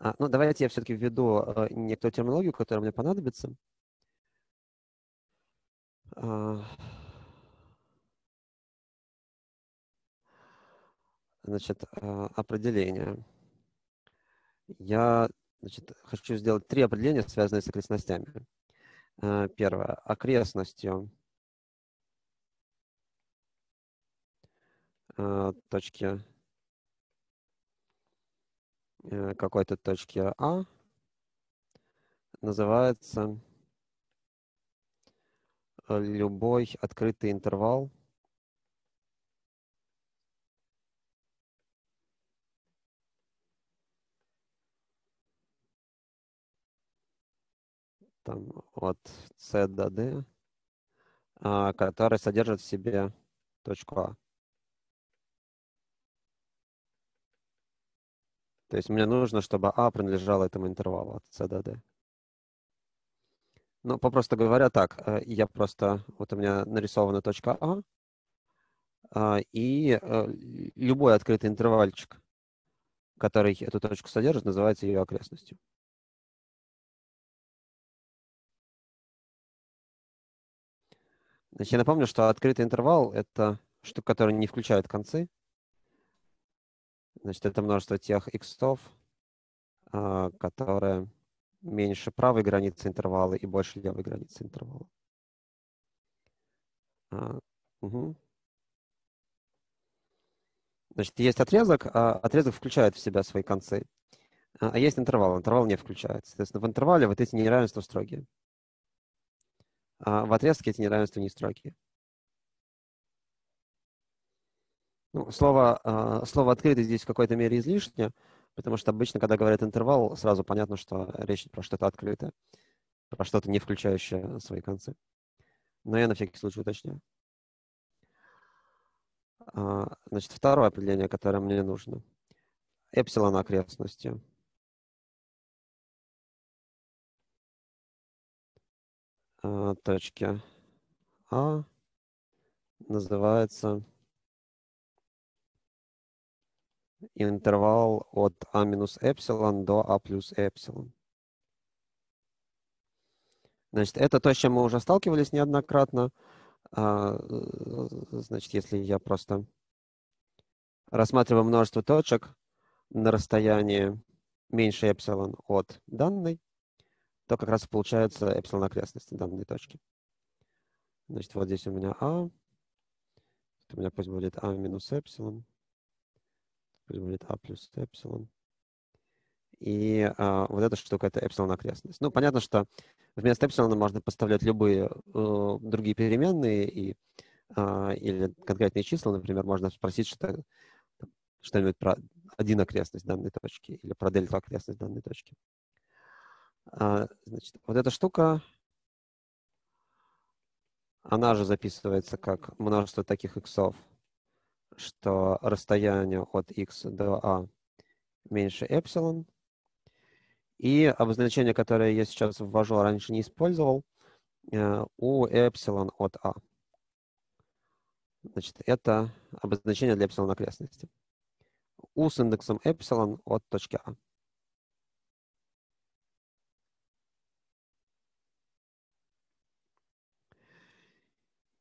А, ну, давайте я все-таки введу э, некоторую терминологию, которая мне понадобится. А, Значит, а, определение. Я значит, хочу сделать три определения, связанные с окрестностями. Первое. Окрестностью точки какой-то точки А называется э, любой открытый интервал там от C до D, а, который содержит в себе точку А. То есть мне нужно, чтобы А принадлежало этому интервалу от C до D. Ну, попросту говоря, так, э, я просто, вот у меня нарисована точка А, а, и э, любой открытый интервальчик, который эту точку содержит, называется ее окрестностью. Значит, я напомню, что открытый интервал — это штука, которая не включает концы. Значит, это множество тех иксов, а, которые меньше правой границы интервала и больше левой границы интервала. Мгм. Значит, есть отрезок, а отрезок включает в себя свои концы. А есть интервал, интервал не включается. Соответственно, в интервале вот эти неравенства строгие. А в отрезке эти неравенства не строгие. Ну, слово, а, слово «открытый» здесь в какой-то мере излишнее, потому что обычно, когда говорят интервал, сразу понятно, что речь про что-то открытое, про что-то не включающее свои концы. Но я на всякий случай уточняю. А, Значит, второе определение, которое мне нужно. Эпсилон окрестности. а, точки А называется интервал от А минус эпсилон до А плюс эпсилон. Значит, это то, с чем мы уже сталкивались неоднократно. А, Значит, если я просто рассматриваю множество точек на расстоянии меньше эпсилон от данной, то как раз получается эпсилон окрестности данной точки. Значит, вот здесь у меня А. У меня пусть будет А минус эпсилон. Будет А плюс эпсилон. И а, вот эта штука это эпсилон окрестность. Ну, понятно, что вместо эпсилона можно поставлять любые э, другие переменные и, а, или конкретные числа. Например, можно спросить что, что-нибудь про один окрестность данной точки или про дельту окрестность данной точки. А, Значит, вот эта штука, она же записывается как множество таких иксов, что расстояние от x до a меньше эпсилон. И обозначение, которое я сейчас ввожу, а раньше не использовал, э, у эпсилон от а. Значит, это обозначение для эпсилон окрестности. У с индексом эпсилон от точки А.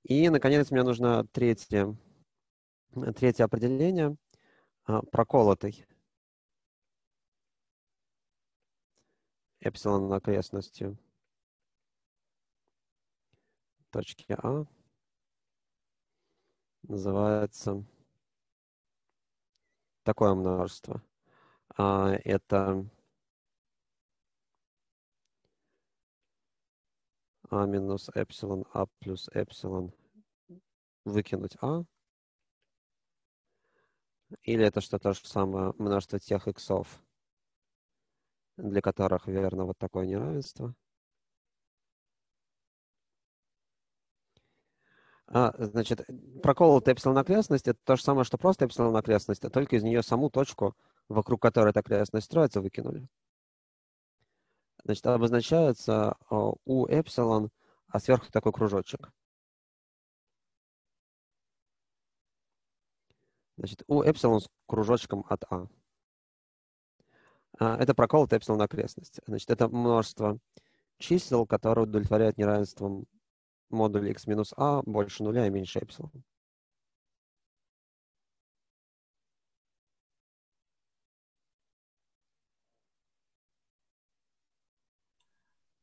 И, наконец, мне нужно третье, третье определение а, проколотый эпсилон окрестностью точки А называется такое множество. А, это а минус эпсилон, а плюс эпсилон выкинуть а. Или это что то же самое множество тех иксов, для которых верно вот такое неравенство. А, значит, проколотая эпсилон окрестность это то же самое, что просто эпсилон окрестность, а только из нее саму точку, вокруг которой эта окрестность строится, выкинули. Значит, обозначается а, у эпсилон, а сверху такой кружочек. Значит, у эпсилон с кружочком от А. а это проколотая эпсилон окрестность. Значит, это множество чисел, которые удовлетворяют неравенством модуль x минус а больше нуля и меньше эпсилон.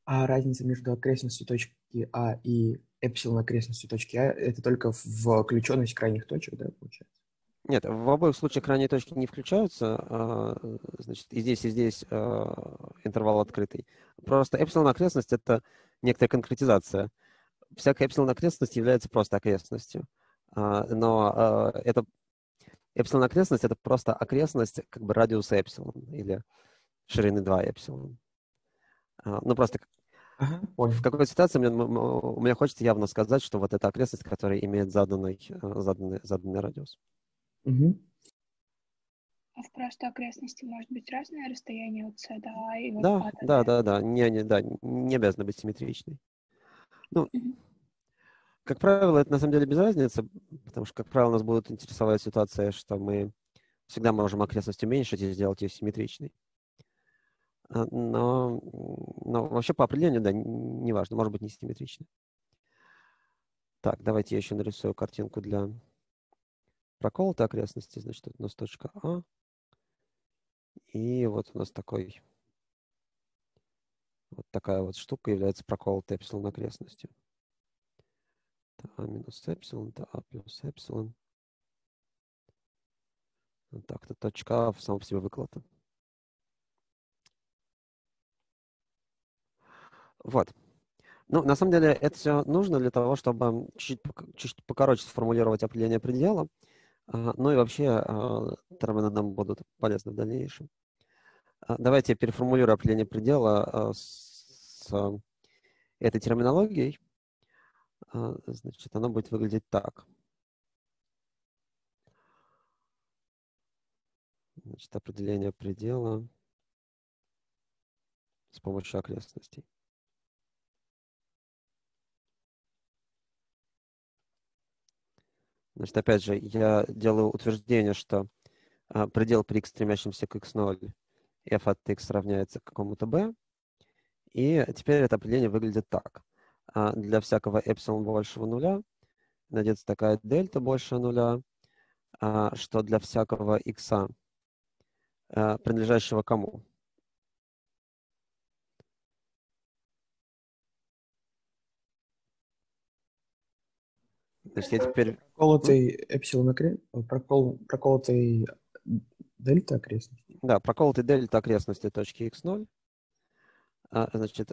А разница между окрестностью точки А и эпсилон окрестностью точки А это только включенность крайних точек, да, получается? Нет, в обоих случаях крайние точки не включаются, а, значит, и здесь, и здесь а, интервал открытый. Просто эпсилон окрестность — это некоторая конкретизация всякая эпсилон окрестность является просто окрестностью. А, но это эпсилон окрестность это просто окрестность как бы радиуса эпсилон или ширины 2 эпсилон. Ну просто Ага, в какой ситуации мне, мне хочется явно сказать, что вот эта окрестность, которая имеет заданный, заданный, заданный радиус. Угу. А в простой окрестности может быть разное расстояние от С до А и вот Да, да, да, да, не, не, да, не обязано быть симметричной. Ну, как правило, это на самом деле без разницы, потому что, как правило, нас будут интересовать ситуация, что мы всегда можем окрестность уменьшить и сделать ее симметричной. А, но, но вообще по определению, да, неважно, может быть не симметричной. Так, давайте я еще нарисую картинку для проколотой окрестности. Значит, это у нас точка А. И вот у нас такой вот такая вот штука является проколотой эпсилон окрестностью. Это А минус эпсилон, это А плюс эпсилон. Вот так, это точка А в самом себе выкладка. Вот. Ну, на самом деле, это все нужно для того, чтобы чуть-чуть, чуть покороче сформулировать определение предела. А, ну и вообще а, термины нам будут полезны в дальнейшем. А, давайте я переформулирую определение предела с этой терминологией. Значит, оно будет выглядеть так. Значит, определение предела с помощью окрестностей. Значит, опять же, я делаю утверждение, что а, предел при x, стремящемся к x0, f от x равняется какому-то b. И теперь это определение выглядит так. А, для всякого эпсилон большего нуля найдется такая дельта больше нуля, а, что для всякого x, а, принадлежащего кому? Значит, я теперь... Проколотый эпсилон окрест... Прокол... Проколотый дельта окрестности. Да, проколотый дельта окрестности точки x0. Значит,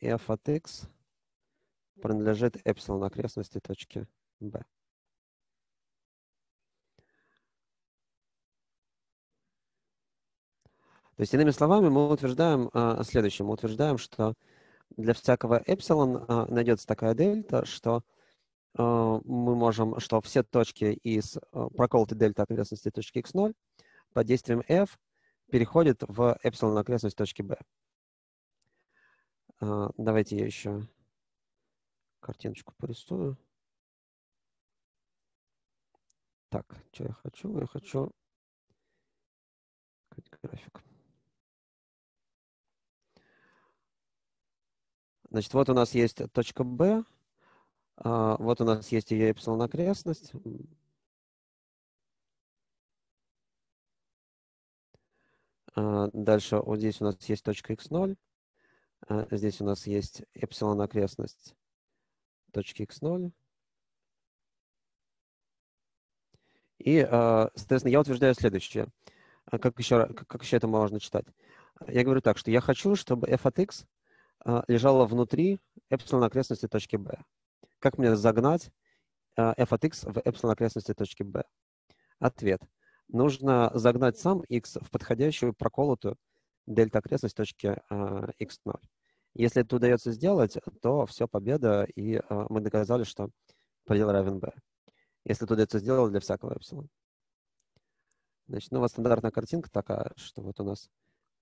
f от x принадлежит эпсилон окрестности точки B. То есть, иными словами, мы утверждаем а, следующее. Мы утверждаем, что для всякого эпсилон а, найдется такая дельта, что а, мы можем, что все точки из а, проколотой дельта окрестности точки x0 под действием f переходят в эпсилон окрестность точки B. А, давайте я еще картиночку порисую. Так, что я хочу? Я хочу график. Значит, вот у нас есть точка B, а, вот у нас есть ее эпсилон окрестность. А, дальше вот здесь у нас есть точка x0. А, здесь у нас есть эпсилон окрестность точки x0. И, соответственно, я утверждаю следующее. Как еще, как еще это можно читать? Я говорю так, что я хочу, чтобы f от x лежала внутри эпсилон окрестности точки b. Как мне загнать f от x в эпсилон окрестности точки b? Ответ. Нужно загнать сам x в подходящую проколотую дельта окрестность точки x0. Если это удается сделать, то все, победа, и мы доказали, что предел равен b. Если это удается сделать для всякого эпсилон. Значит, ну, у вас стандартная картинка такая, что вот у нас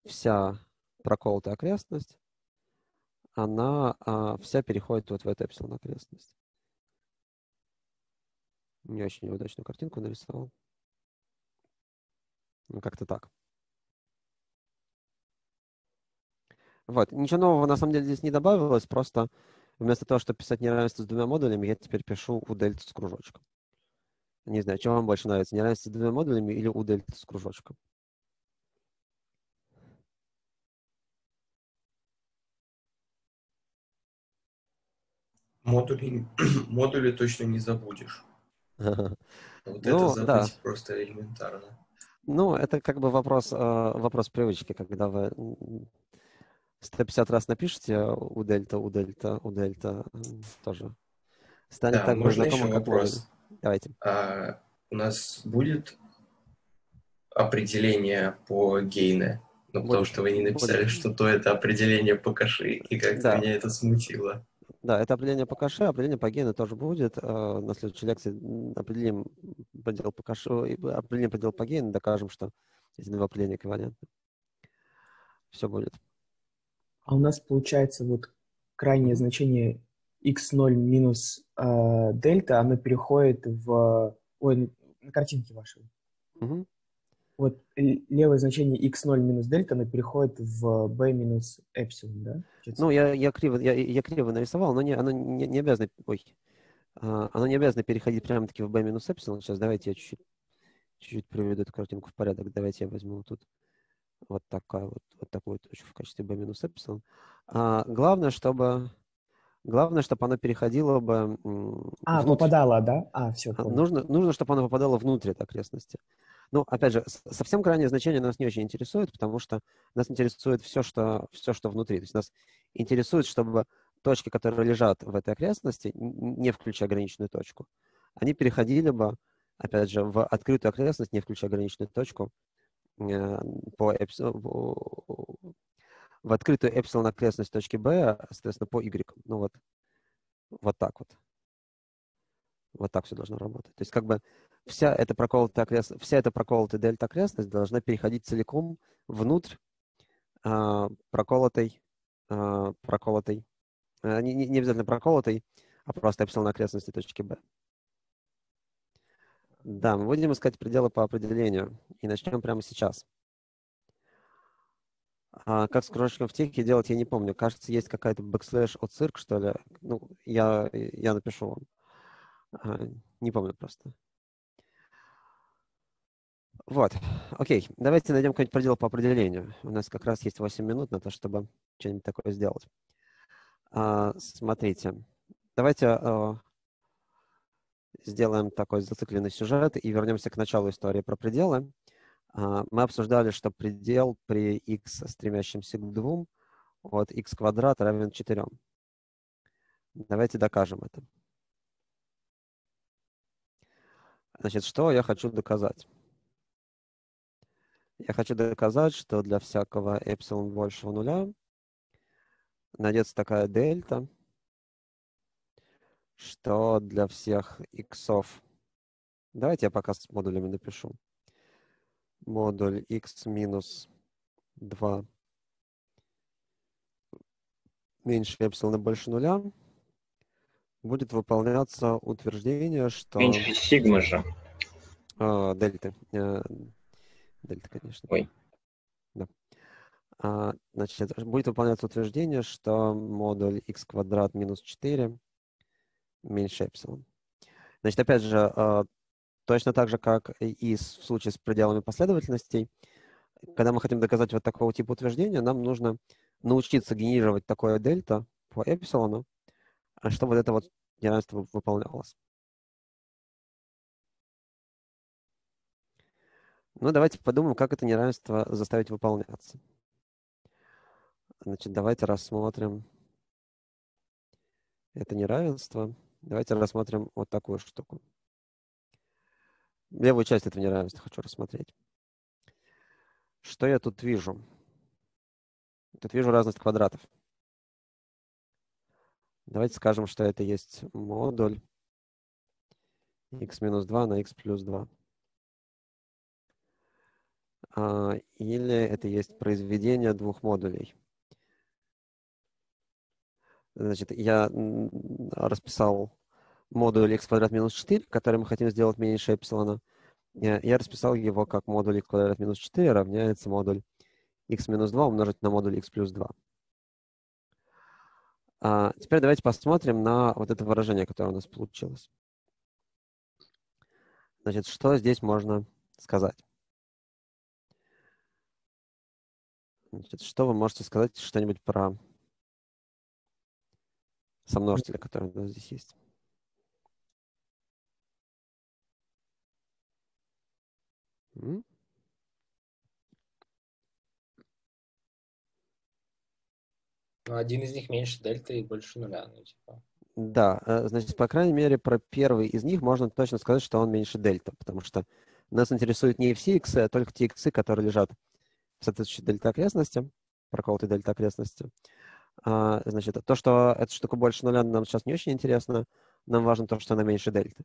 вся проколотая окрестность, она а, вся переходит вот в эту эпсилон окрестность. Не очень неудачную картинку нарисовал. Ну, как-то так. Вот. Ничего нового на самом деле здесь не добавилось, просто вместо того, чтобы писать неравенство с двумя модулями, я теперь пишу у дельта с кружочком. Не знаю, что вам больше нравится, неравенство с двумя модулями или у дельта с кружочком? Модули, <clears throat> модули точно не забудешь. <laughs> Вот это Ну, забыть да. просто элементарно. Ну, это как бы вопрос, э, вопрос привычки, когда вы м, 150 раз напишите у дельта, у дельта, у дельта, тоже станет Да, так можно еще как вопрос? модуль. Давайте. А у нас будет определение по гейне? Ну, потому Будет. что вы не написали, Будет. что то это определение по каши, и как-то Да. меня это смутило. Да, это определение по каше, определение по гену тоже будет. Э, На следующей лекции определим предел ой, определим предел по гену, докажем, что эти два определения эквивалентны. Все будет. А у нас получается вот крайнее значение x0 минус э, дельта, оно переходит в... Ой, на картинке вашей. Мгм. Вот левое значение x0 минус дельта, оно переходит в b минус эпсилон, да? Ну, я, я, криво, я, я криво нарисовал, но не, оно не, не обязано, ой, а, оно не обязано переходить прямо-таки в b минус эпсилон. Сейчас давайте я чуть-чуть, чуть-чуть приведу эту картинку в порядок. Давайте я возьму вот тут вот, такая вот, вот такую точку в качестве b минус эпсилон. А, главное, чтобы, главное, чтобы оно переходило бы А, внутрь. попадало, да? А, все, А, понял. Нужно, нужно, чтобы оно попадало внутрь этой окрестности. Ну, опять же, совсем крайнее значение нас не очень интересует, потому что нас интересует все, что, все, что внутри. То есть нас интересует, чтобы точки, которые лежат в этой окрестности, не включая ограниченную точку, они переходили бы, опять же, в открытую окрестность, не включая ограниченную точку, э, по эпс- в в открытую эпсилон окрестность точки B, соответственно, по Y. Ну вот, вот так вот. Вот так все должно работать. То есть как бы вся эта проколотая окрестность, вся эта проколотая дельта окрестность должна переходить целиком внутрь а, проколотой, а, проколотой, а, не, не обязательно проколотой, а просто эпсилон окрестности точки B. Да, мы будем искать пределы по определению и начнем прямо сейчас. А как с кружочком в TeX е делать, я не помню. Кажется, есть какая-то backslash dot circ, что ли. Ну, я, я напишу вам. А, Не помню просто. Вот, окей. Давайте найдем какой-нибудь предел по определению. У нас как раз есть 8 минут на то, чтобы что-нибудь такое сделать. А, Смотрите. Давайте а, сделаем такой зацикленный сюжет и вернемся к началу истории про пределы. А, Мы обсуждали, что предел при x стремящемся к 2 от x квадрат равен 4. Давайте докажем это. Значит, что я хочу доказать? Я хочу доказать, что для всякого эпсилон большего нуля найдется такая дельта, что для всех иксов... Давайте я пока с модулями напишу. Модуль x минус 2 меньше эпсилона больше нуля будет выполняться утверждение, что... Меньше сигма же. А, дельты. А, дельта, конечно. Ой. Да. А, значит, будет выполняться утверждение, что модуль x квадрат минус 4 меньше эпсилон. Значит, опять же, а, точно так же, как и в случае с пределами последовательностей, когда мы хотим доказать вот такого типа утверждения, нам нужно научиться генерировать такое дельта по эпсилону, чтобы вот это вот неравенство выполнялось. Ну, давайте подумаем, как это неравенство заставить выполняться. Значит, давайте рассмотрим это неравенство. Давайте рассмотрим вот такую штуку. Левую часть этого неравенства хочу рассмотреть. Что я тут вижу? Тут вижу разность квадратов. Давайте скажем, что это есть модуль x минус 2 на x плюс 2. А, или это есть произведение двух модулей. Значит, я расписал модуль x квадрат минус 4, который мы хотим сделать меньше эпсилона. Я расписал его как модуль x квадрат минус 4 равняется модуль x минус 2 умножить на модуль x плюс 2. А теперь давайте посмотрим на вот это выражение, которое у нас получилось. Значит, что здесь можно сказать? Значит, что вы можете сказать что-нибудь про сомножителя, который у нас здесь есть? М? Ну, один из них меньше дельты и больше нуля. Ну, типа. Да, э, значит, по крайней мере, про первый из них можно точно сказать, что он меньше дельта, потому что нас интересуют не все иксы, а только те иксы, которые лежат соответствующей дельта окрестности, проколотой дельта окрестности. А, значит, то, что эта штука больше нуля, нам сейчас не очень интересно. Нам важно то, что она меньше дельты.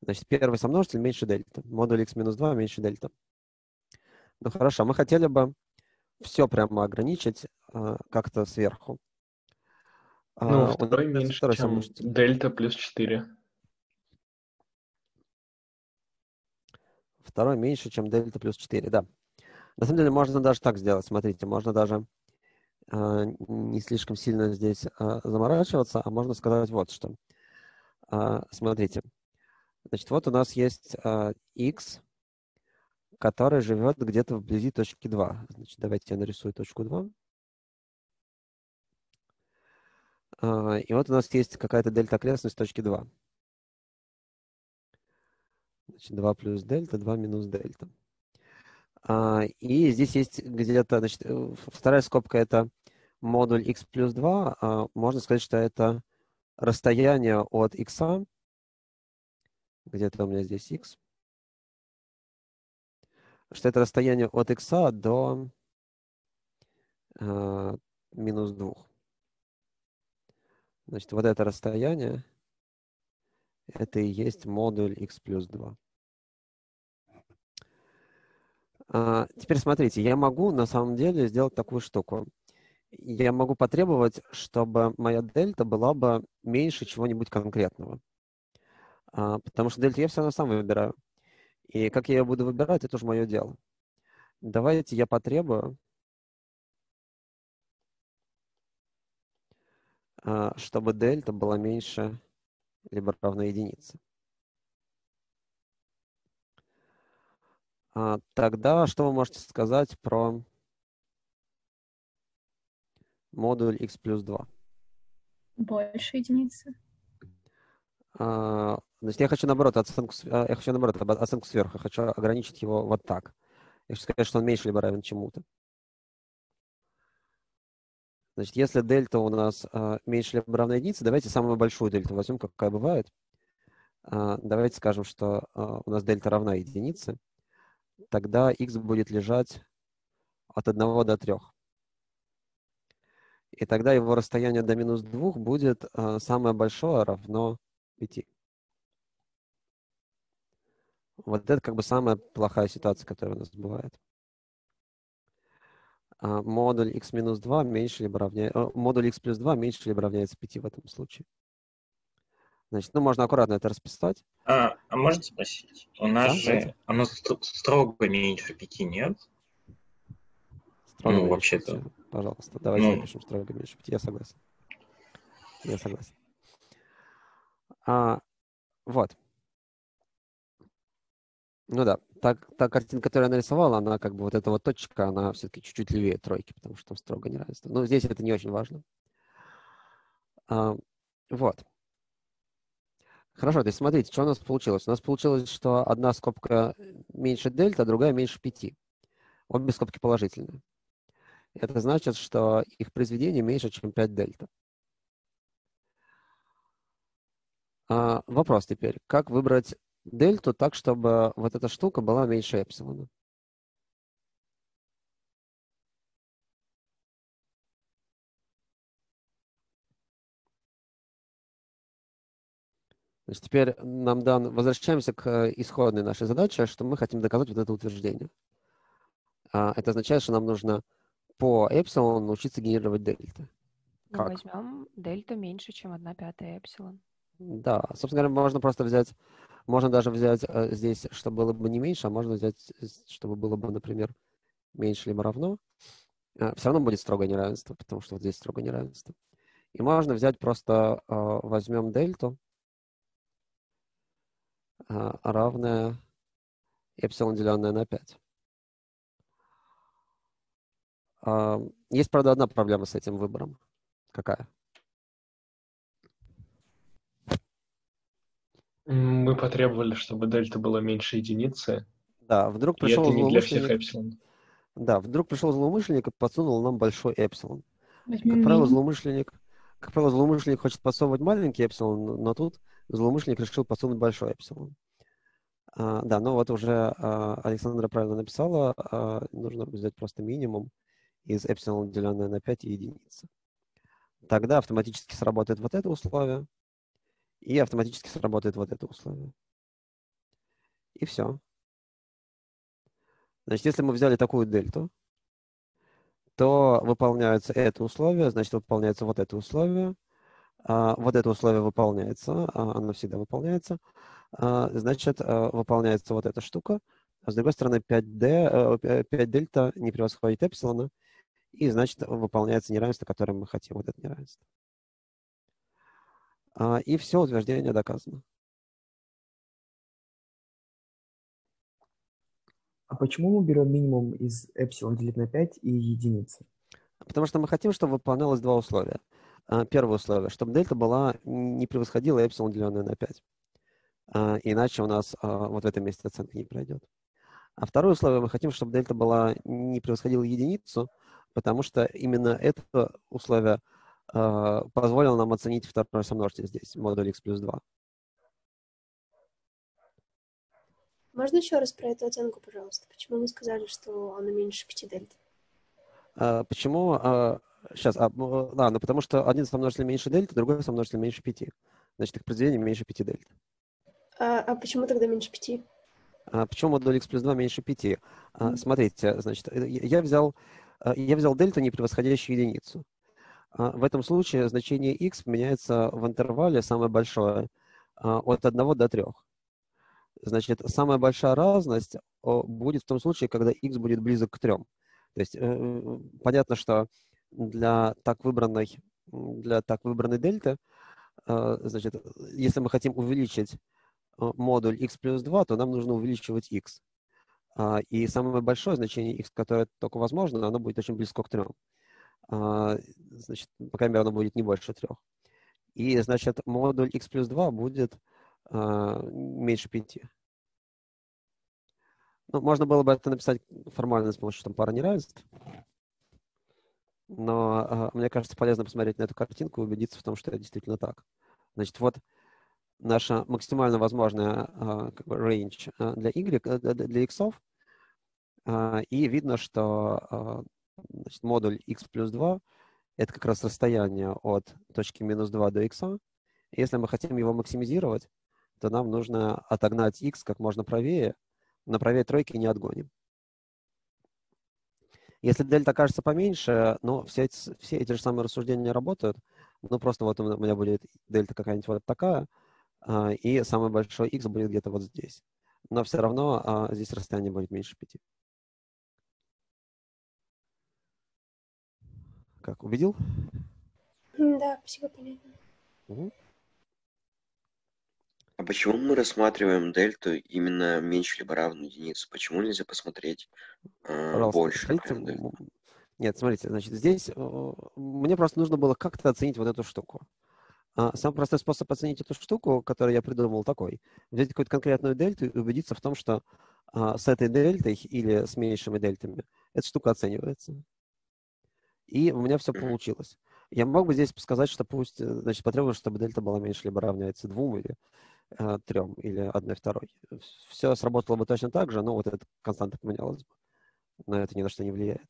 Значит, первый сомножитель меньше дельта. Модуль x минус 2 меньше дельта. Ну хорошо, мы хотели бы все прямо ограничить а, как-то сверху. Ну, а, второй меньше, второй чем дельта плюс 4. Второй меньше, чем дельта плюс 4, да. На самом деле можно даже так сделать. Смотрите, можно даже э, не слишком сильно здесь э, заморачиваться, а можно сказать вот что. Э, смотрите, значит, вот у нас есть э, x, который живет где-то вблизи точки 2. Значит, давайте я нарисую точку 2. Uh, и вот у нас есть какая-то дельта-окрестность точки 2. Значит, 2 плюс дельта, 2 минус дельта. А, и здесь есть где-то, значит, э, вторая скобка это модуль x плюс 2. А, можно сказать, что это расстояние от x. Где-то у меня здесь x. Что это расстояние от x до а, минус 2. Значит, вот это расстояние, это и есть модуль x плюс 2. А, теперь смотрите, я могу на самом деле сделать такую штуку. Я могу потребовать, чтобы моя дельта была бы меньше чего-нибудь конкретного. А, потому что дельту я все равно сам выбираю. И как я ее буду выбирать, это уже мое дело. Давайте я потребую, а, чтобы дельта была меньше либо равна единице. Тогда что вы можете сказать про модуль x плюс 2? Больше единицы. А, значит, я хочу наоборот оценку, а, я хочу наоборот оценку сверху, я хочу ограничить его вот так. Я хочу сказать, что он меньше либо равен чему-то. Значит, если дельта у нас а, меньше либо равна единице, давайте самую большую дельту возьмем, какая бывает. А, давайте скажем, что а, у нас дельта равна единице тогда x будет лежать от 1 до 3. И тогда его расстояние до минус 2 будет э, самое большое равно 5. Вот это как бы самая плохая ситуация, которая у нас бывает. А модуль x минус 2 меньше либо равняется... Э, модуль x плюс 2 меньше либо равняется 5 в этом случае. Значит, ну, можно аккуратно это расписать. А, а можно спросить? У нас да, же давайте. оно строго меньше пяти, нет? Строго ну, вообще-то. Пожалуйста, давайте ну... напишем строго меньше пяти. Я согласен. Я согласен. А, вот. Ну да, так, та картинка, которую я нарисовал, она как бы вот эта вот точка, она все-таки чуть-чуть левее тройки, потому что там строго неравенство. Но здесь это не очень важно. А, вот. Хорошо, то есть смотрите, что у нас получилось. У нас получилось, что одна скобка меньше дельта, другая меньше пяти. Обе скобки положительные. Это значит, что их произведение меньше, чем 5 дельта. А, вопрос теперь. Как выбрать дельту так, чтобы вот эта штука была меньше эпсилона? Значит, теперь нам дан, возвращаемся к э, исходной нашей задаче, что мы хотим доказать вот это утверждение. А, это означает, что нам нужно по эпсилону научиться генерировать дельта. Ну, возьмем дельта меньше, чем 1 пятая эпсилон. Да, собственно говоря, можно просто взять, можно даже взять э, здесь, чтобы было бы не меньше, а можно взять, чтобы было бы, например, меньше либо равно. Э, все равно будет строгое неравенство, потому что вот здесь строгое неравенство. И можно взять просто, э, возьмем дельту, равное эпсилон, деленное на 5. А, есть, правда, одна проблема с этим выбором. Какая? Мы потребовали, чтобы дельта была меньше единицы. Да, вдруг пришел и это не для всех эпсилон. Да, вдруг пришел злоумышленник и подсунул нам большой эпсилон. Как правило, злоумышленник, как правило, злоумышленник хочет подсовывать маленький эпсилон, но тут злоумышленник решил подсунуть большой эпсилон. А, да, ну вот уже а, Александра правильно написала, а, нужно взять просто минимум из эпсилон, деленное на 5 и единицы. Тогда автоматически сработает вот это условие, и автоматически сработает вот это условие. И все. Значит, если мы взяли такую дельту, то выполняется это условие, значит, выполняется вот это условие, вот это условие выполняется, а, оно всегда выполняется, а, значит, выполняется вот эта штука, а с другой стороны 5D, 5 э, дельта не превосходит эпсилона, и, значит, выполняется неравенство, которое мы хотим, вот это неравенство. И все, утверждение доказано. А почему мы берем минимум из эпсилон делить на 5 и единицы? Потому что мы хотим, чтобы выполнялось два условия. А, первое условие, чтобы дельта была, не превосходила эпсилон, деленное на 5. А, иначе у нас а, вот в этом месте оценка не пройдет. А второе условие, мы хотим, чтобы дельта была, не превосходила единицу, потому что именно это условие позволило нам оценить второй сомножитель здесь, модуль x плюс 2. Можно еще раз про эту оценку, пожалуйста? Почему вы сказали, что она меньше 5 дельта? Почему Сейчас, а, да, ну потому что один сомножитель меньше дельта, другой сомножитель меньше пяти. Значит, их произведение меньше пяти дельта. А, а почему тогда меньше пяти? А почему модуль x плюс 2 меньше 5? Mm-hmm. А, смотрите, значит, э, я взял, э, я взял дельту, не превосходящую единицу. А, в этом случае значение x меняется в интервале самое большое а, от 1 до 3. Значит, самая большая разность будет в том случае, когда x будет близок к 3. То есть э, понятно, что для так выбранной, для так выбранной дельты, э, значит, если мы хотим увеличить э, модуль x плюс 2, то нам нужно увеличивать x. А, и самое большое значение x, которое только возможно, оно будет очень близко к 3. А, значит, по крайней мере, оно будет не больше 3. И, значит, модуль x плюс 2 будет а, меньше 5. Ну, можно было бы это написать формально с помощью там, пары неравенств. Но э, мне кажется, полезно посмотреть на эту картинку и убедиться в том, что это действительно так. Значит, вот наша максимально возможная э, как бы range э, для y, для x. Э, и видно, что э, значит, модуль x плюс 2 это как раз расстояние от точки минус 2 до x. Если мы хотим его максимизировать, то нам нужно отогнать x как можно правее. На правее тройки не отгоним. Если дельта кажется поменьше, но все эти, все эти же самые рассуждения работают. Ну, просто вот у меня будет дельта какая-нибудь вот такая, а, и самый большой x будет где-то вот здесь. Но все равно а, здесь расстояние будет меньше 5. Как, убедил? Да, спасибо, понятно. Угу. А почему мы рассматриваем дельту именно меньше либо равно единице? Почему нельзя посмотреть э, больше? Смотрите, нет, смотрите, значит, здесь мне просто нужно было как-то оценить вот эту штуку. А самый простой способ оценить эту штуку, которую я придумал, такой. Взять какую-то конкретную дельту и убедиться в том, что а, с этой дельтой или с меньшими дельтами эта штука оценивается. И у меня все получилось. Я мог бы здесь сказать, что пусть, э, значит, потребуется, чтобы дельта была меньше либо равняется двум или трем или одной второй. Все сработало бы точно так же, но вот эта константа поменялась бы. Но это ни на что не влияет.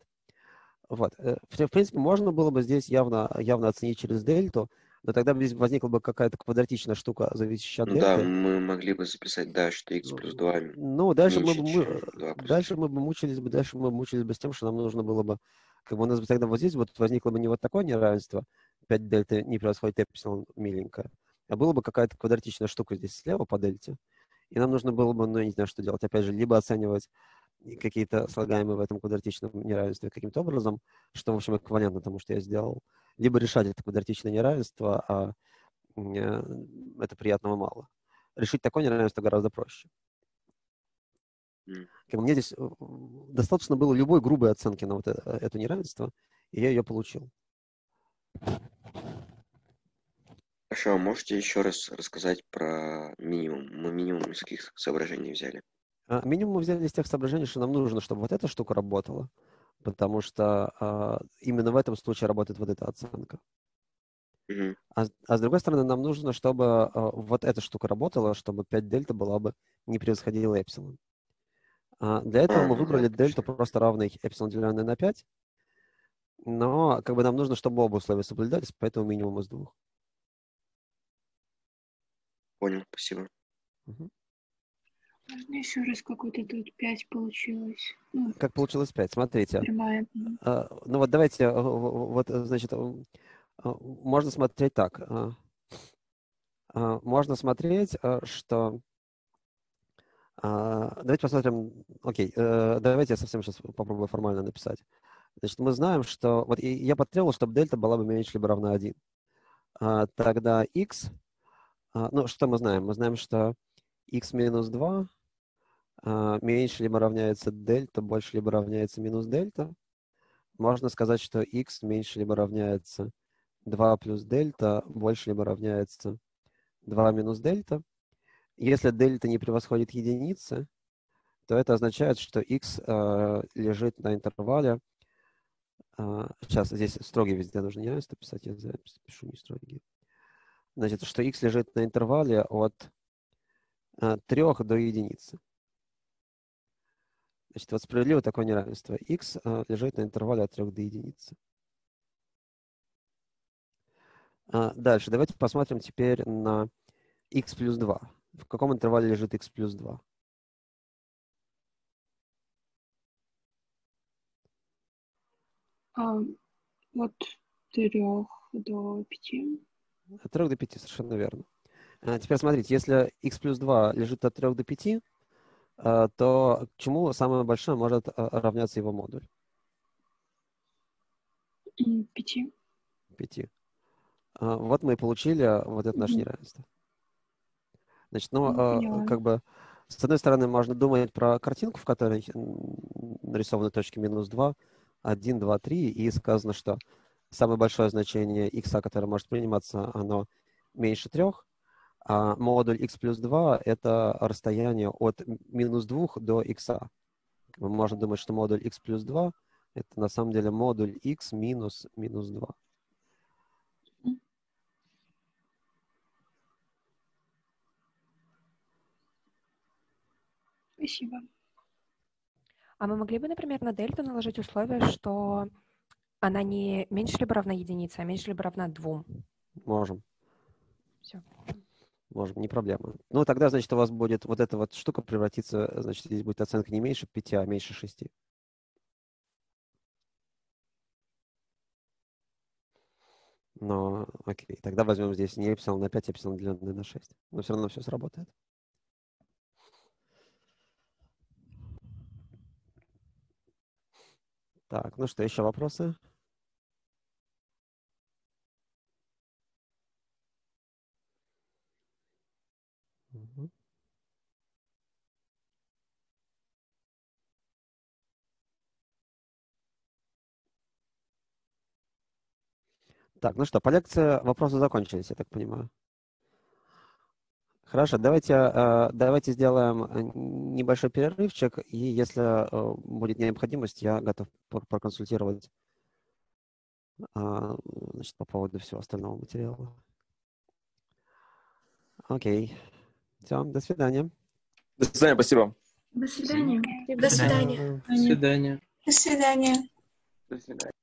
Вот. Э, в принципе, можно было бы здесь явно, явно оценить через дельту, но тогда здесь возникла бы какая-то квадратичная штука, зависящая от ну, дельты. Да, мы могли бы записать, да, что x плюс 2 Ну, дальше мы, бы, мы, дальше мы бы мучились бы, дальше мы мучились бы с тем, что нам нужно было бы, как бы у нас бы тогда вот здесь вот возникло бы не вот такое неравенство, 5 дельта не превосходит эпсилон миленькое, а было бы какая-то квадратичная штука здесь слева по дельте, и нам нужно было бы, ну, я не знаю, что делать, опять же, либо оценивать какие-то слагаемые в этом квадратичном неравенстве каким-то образом, что, в общем, эквивалентно тому, что я сделал, либо решать это квадратичное неравенство, а э, это приятного мало. Решить такое неравенство гораздо проще. Как мне здесь э, достаточно было любой грубой оценки на вот это, это неравенство, и я ее получил. Хорошо, а можете еще раз рассказать про минимум? Мы минимум из каких соображений взяли? А, минимум мы взяли из тех соображений, что нам нужно, чтобы вот эта штука работала, потому что а, именно в этом случае работает вот эта оценка. Mm-hmm. А, а с другой стороны, нам нужно, чтобы а, вот эта штука работала, чтобы 5 дельта была бы не превосходила эпсилон. А для этого мы выбрали дельту просто равной эпсилон деленное на 5, но как бы нам нужно, чтобы оба условия соблюдались, поэтому минимум из двух. Понял, спасибо. Угу. Можно еще раз какой-то тут 5 получилось? Ну, как получилось 5? Смотрите. Прямая. А, ну вот давайте, а, вот, значит, а, можно смотреть так. Можно смотреть, что... Давайте посмотрим... Окей, э, давайте я совсем сейчас попробую формально написать. Значит, мы знаем, что... Вот я потребовал, чтобы дельта была бы меньше либо равна 1. Тогда x... Ну, что мы знаем? Мы знаем, что x минус 2 а, меньше либо равняется дельта, больше либо равняется минус дельта. Можно сказать, что x меньше либо равняется 2 плюс дельта, больше либо равняется 2 минус дельта. Если дельта не превосходит единицы, то это означает, что x э, лежит на интервале. Э, сейчас здесь строгий везде нужно неравенство писать, я пишу не строгий. Значит, что x лежит на интервале от э, 3 до единицы. Значит, вот справедливо такое неравенство. x а, лежит на интервале от 3 до единицы. А, дальше, давайте посмотрим теперь на x плюс 2. В каком интервале лежит x плюс 2? А, от 3 до 5. От 3 до 5, совершенно верно. А теперь смотрите, если x плюс 2 лежит от 3 до 5, Э, то к чему самое большое может э, равняться его модуль? Пяти. Пяти. А, вот мы и получили вот это наше неравенство. Значит, ну как бы, с одной стороны, можно думать про картинку, в которой нарисованы точки минус 2, 1, 2, 3, и сказано, что самое большое значение x, которое может приниматься, оно меньше 3, а модуль x плюс 2 – это расстояние от минус 2 до x. Можно думать, что модуль x плюс 2 – это на самом деле модуль x минус минус 2. Спасибо. А мы могли бы, например, на дельту наложить условие, что она не меньше либо равна единице, а меньше либо равна двум? Можем. Все. Можем, не проблема. Ну, тогда, значит, у вас будет вот эта вот штука превратиться, значит, здесь будет оценка не меньше 5, а меньше 6. Но, окей, тогда возьмем здесь не эпсилон на 5, а эпсилон деленное на 6. Но все равно все сработает. Так, ну что, еще вопросы? Так, ну что, по лекции вопросы закончились, я так понимаю. Хорошо, давайте, э, давайте сделаем э, небольшой перерывчик, и если э, будет необходимость, я готов проконсультировать значит, по поводу всего остального материала. Окей. Все, до свидания. До свидания, спасибо. До свидания. До свидания. До свидания. До свидания. До свидания.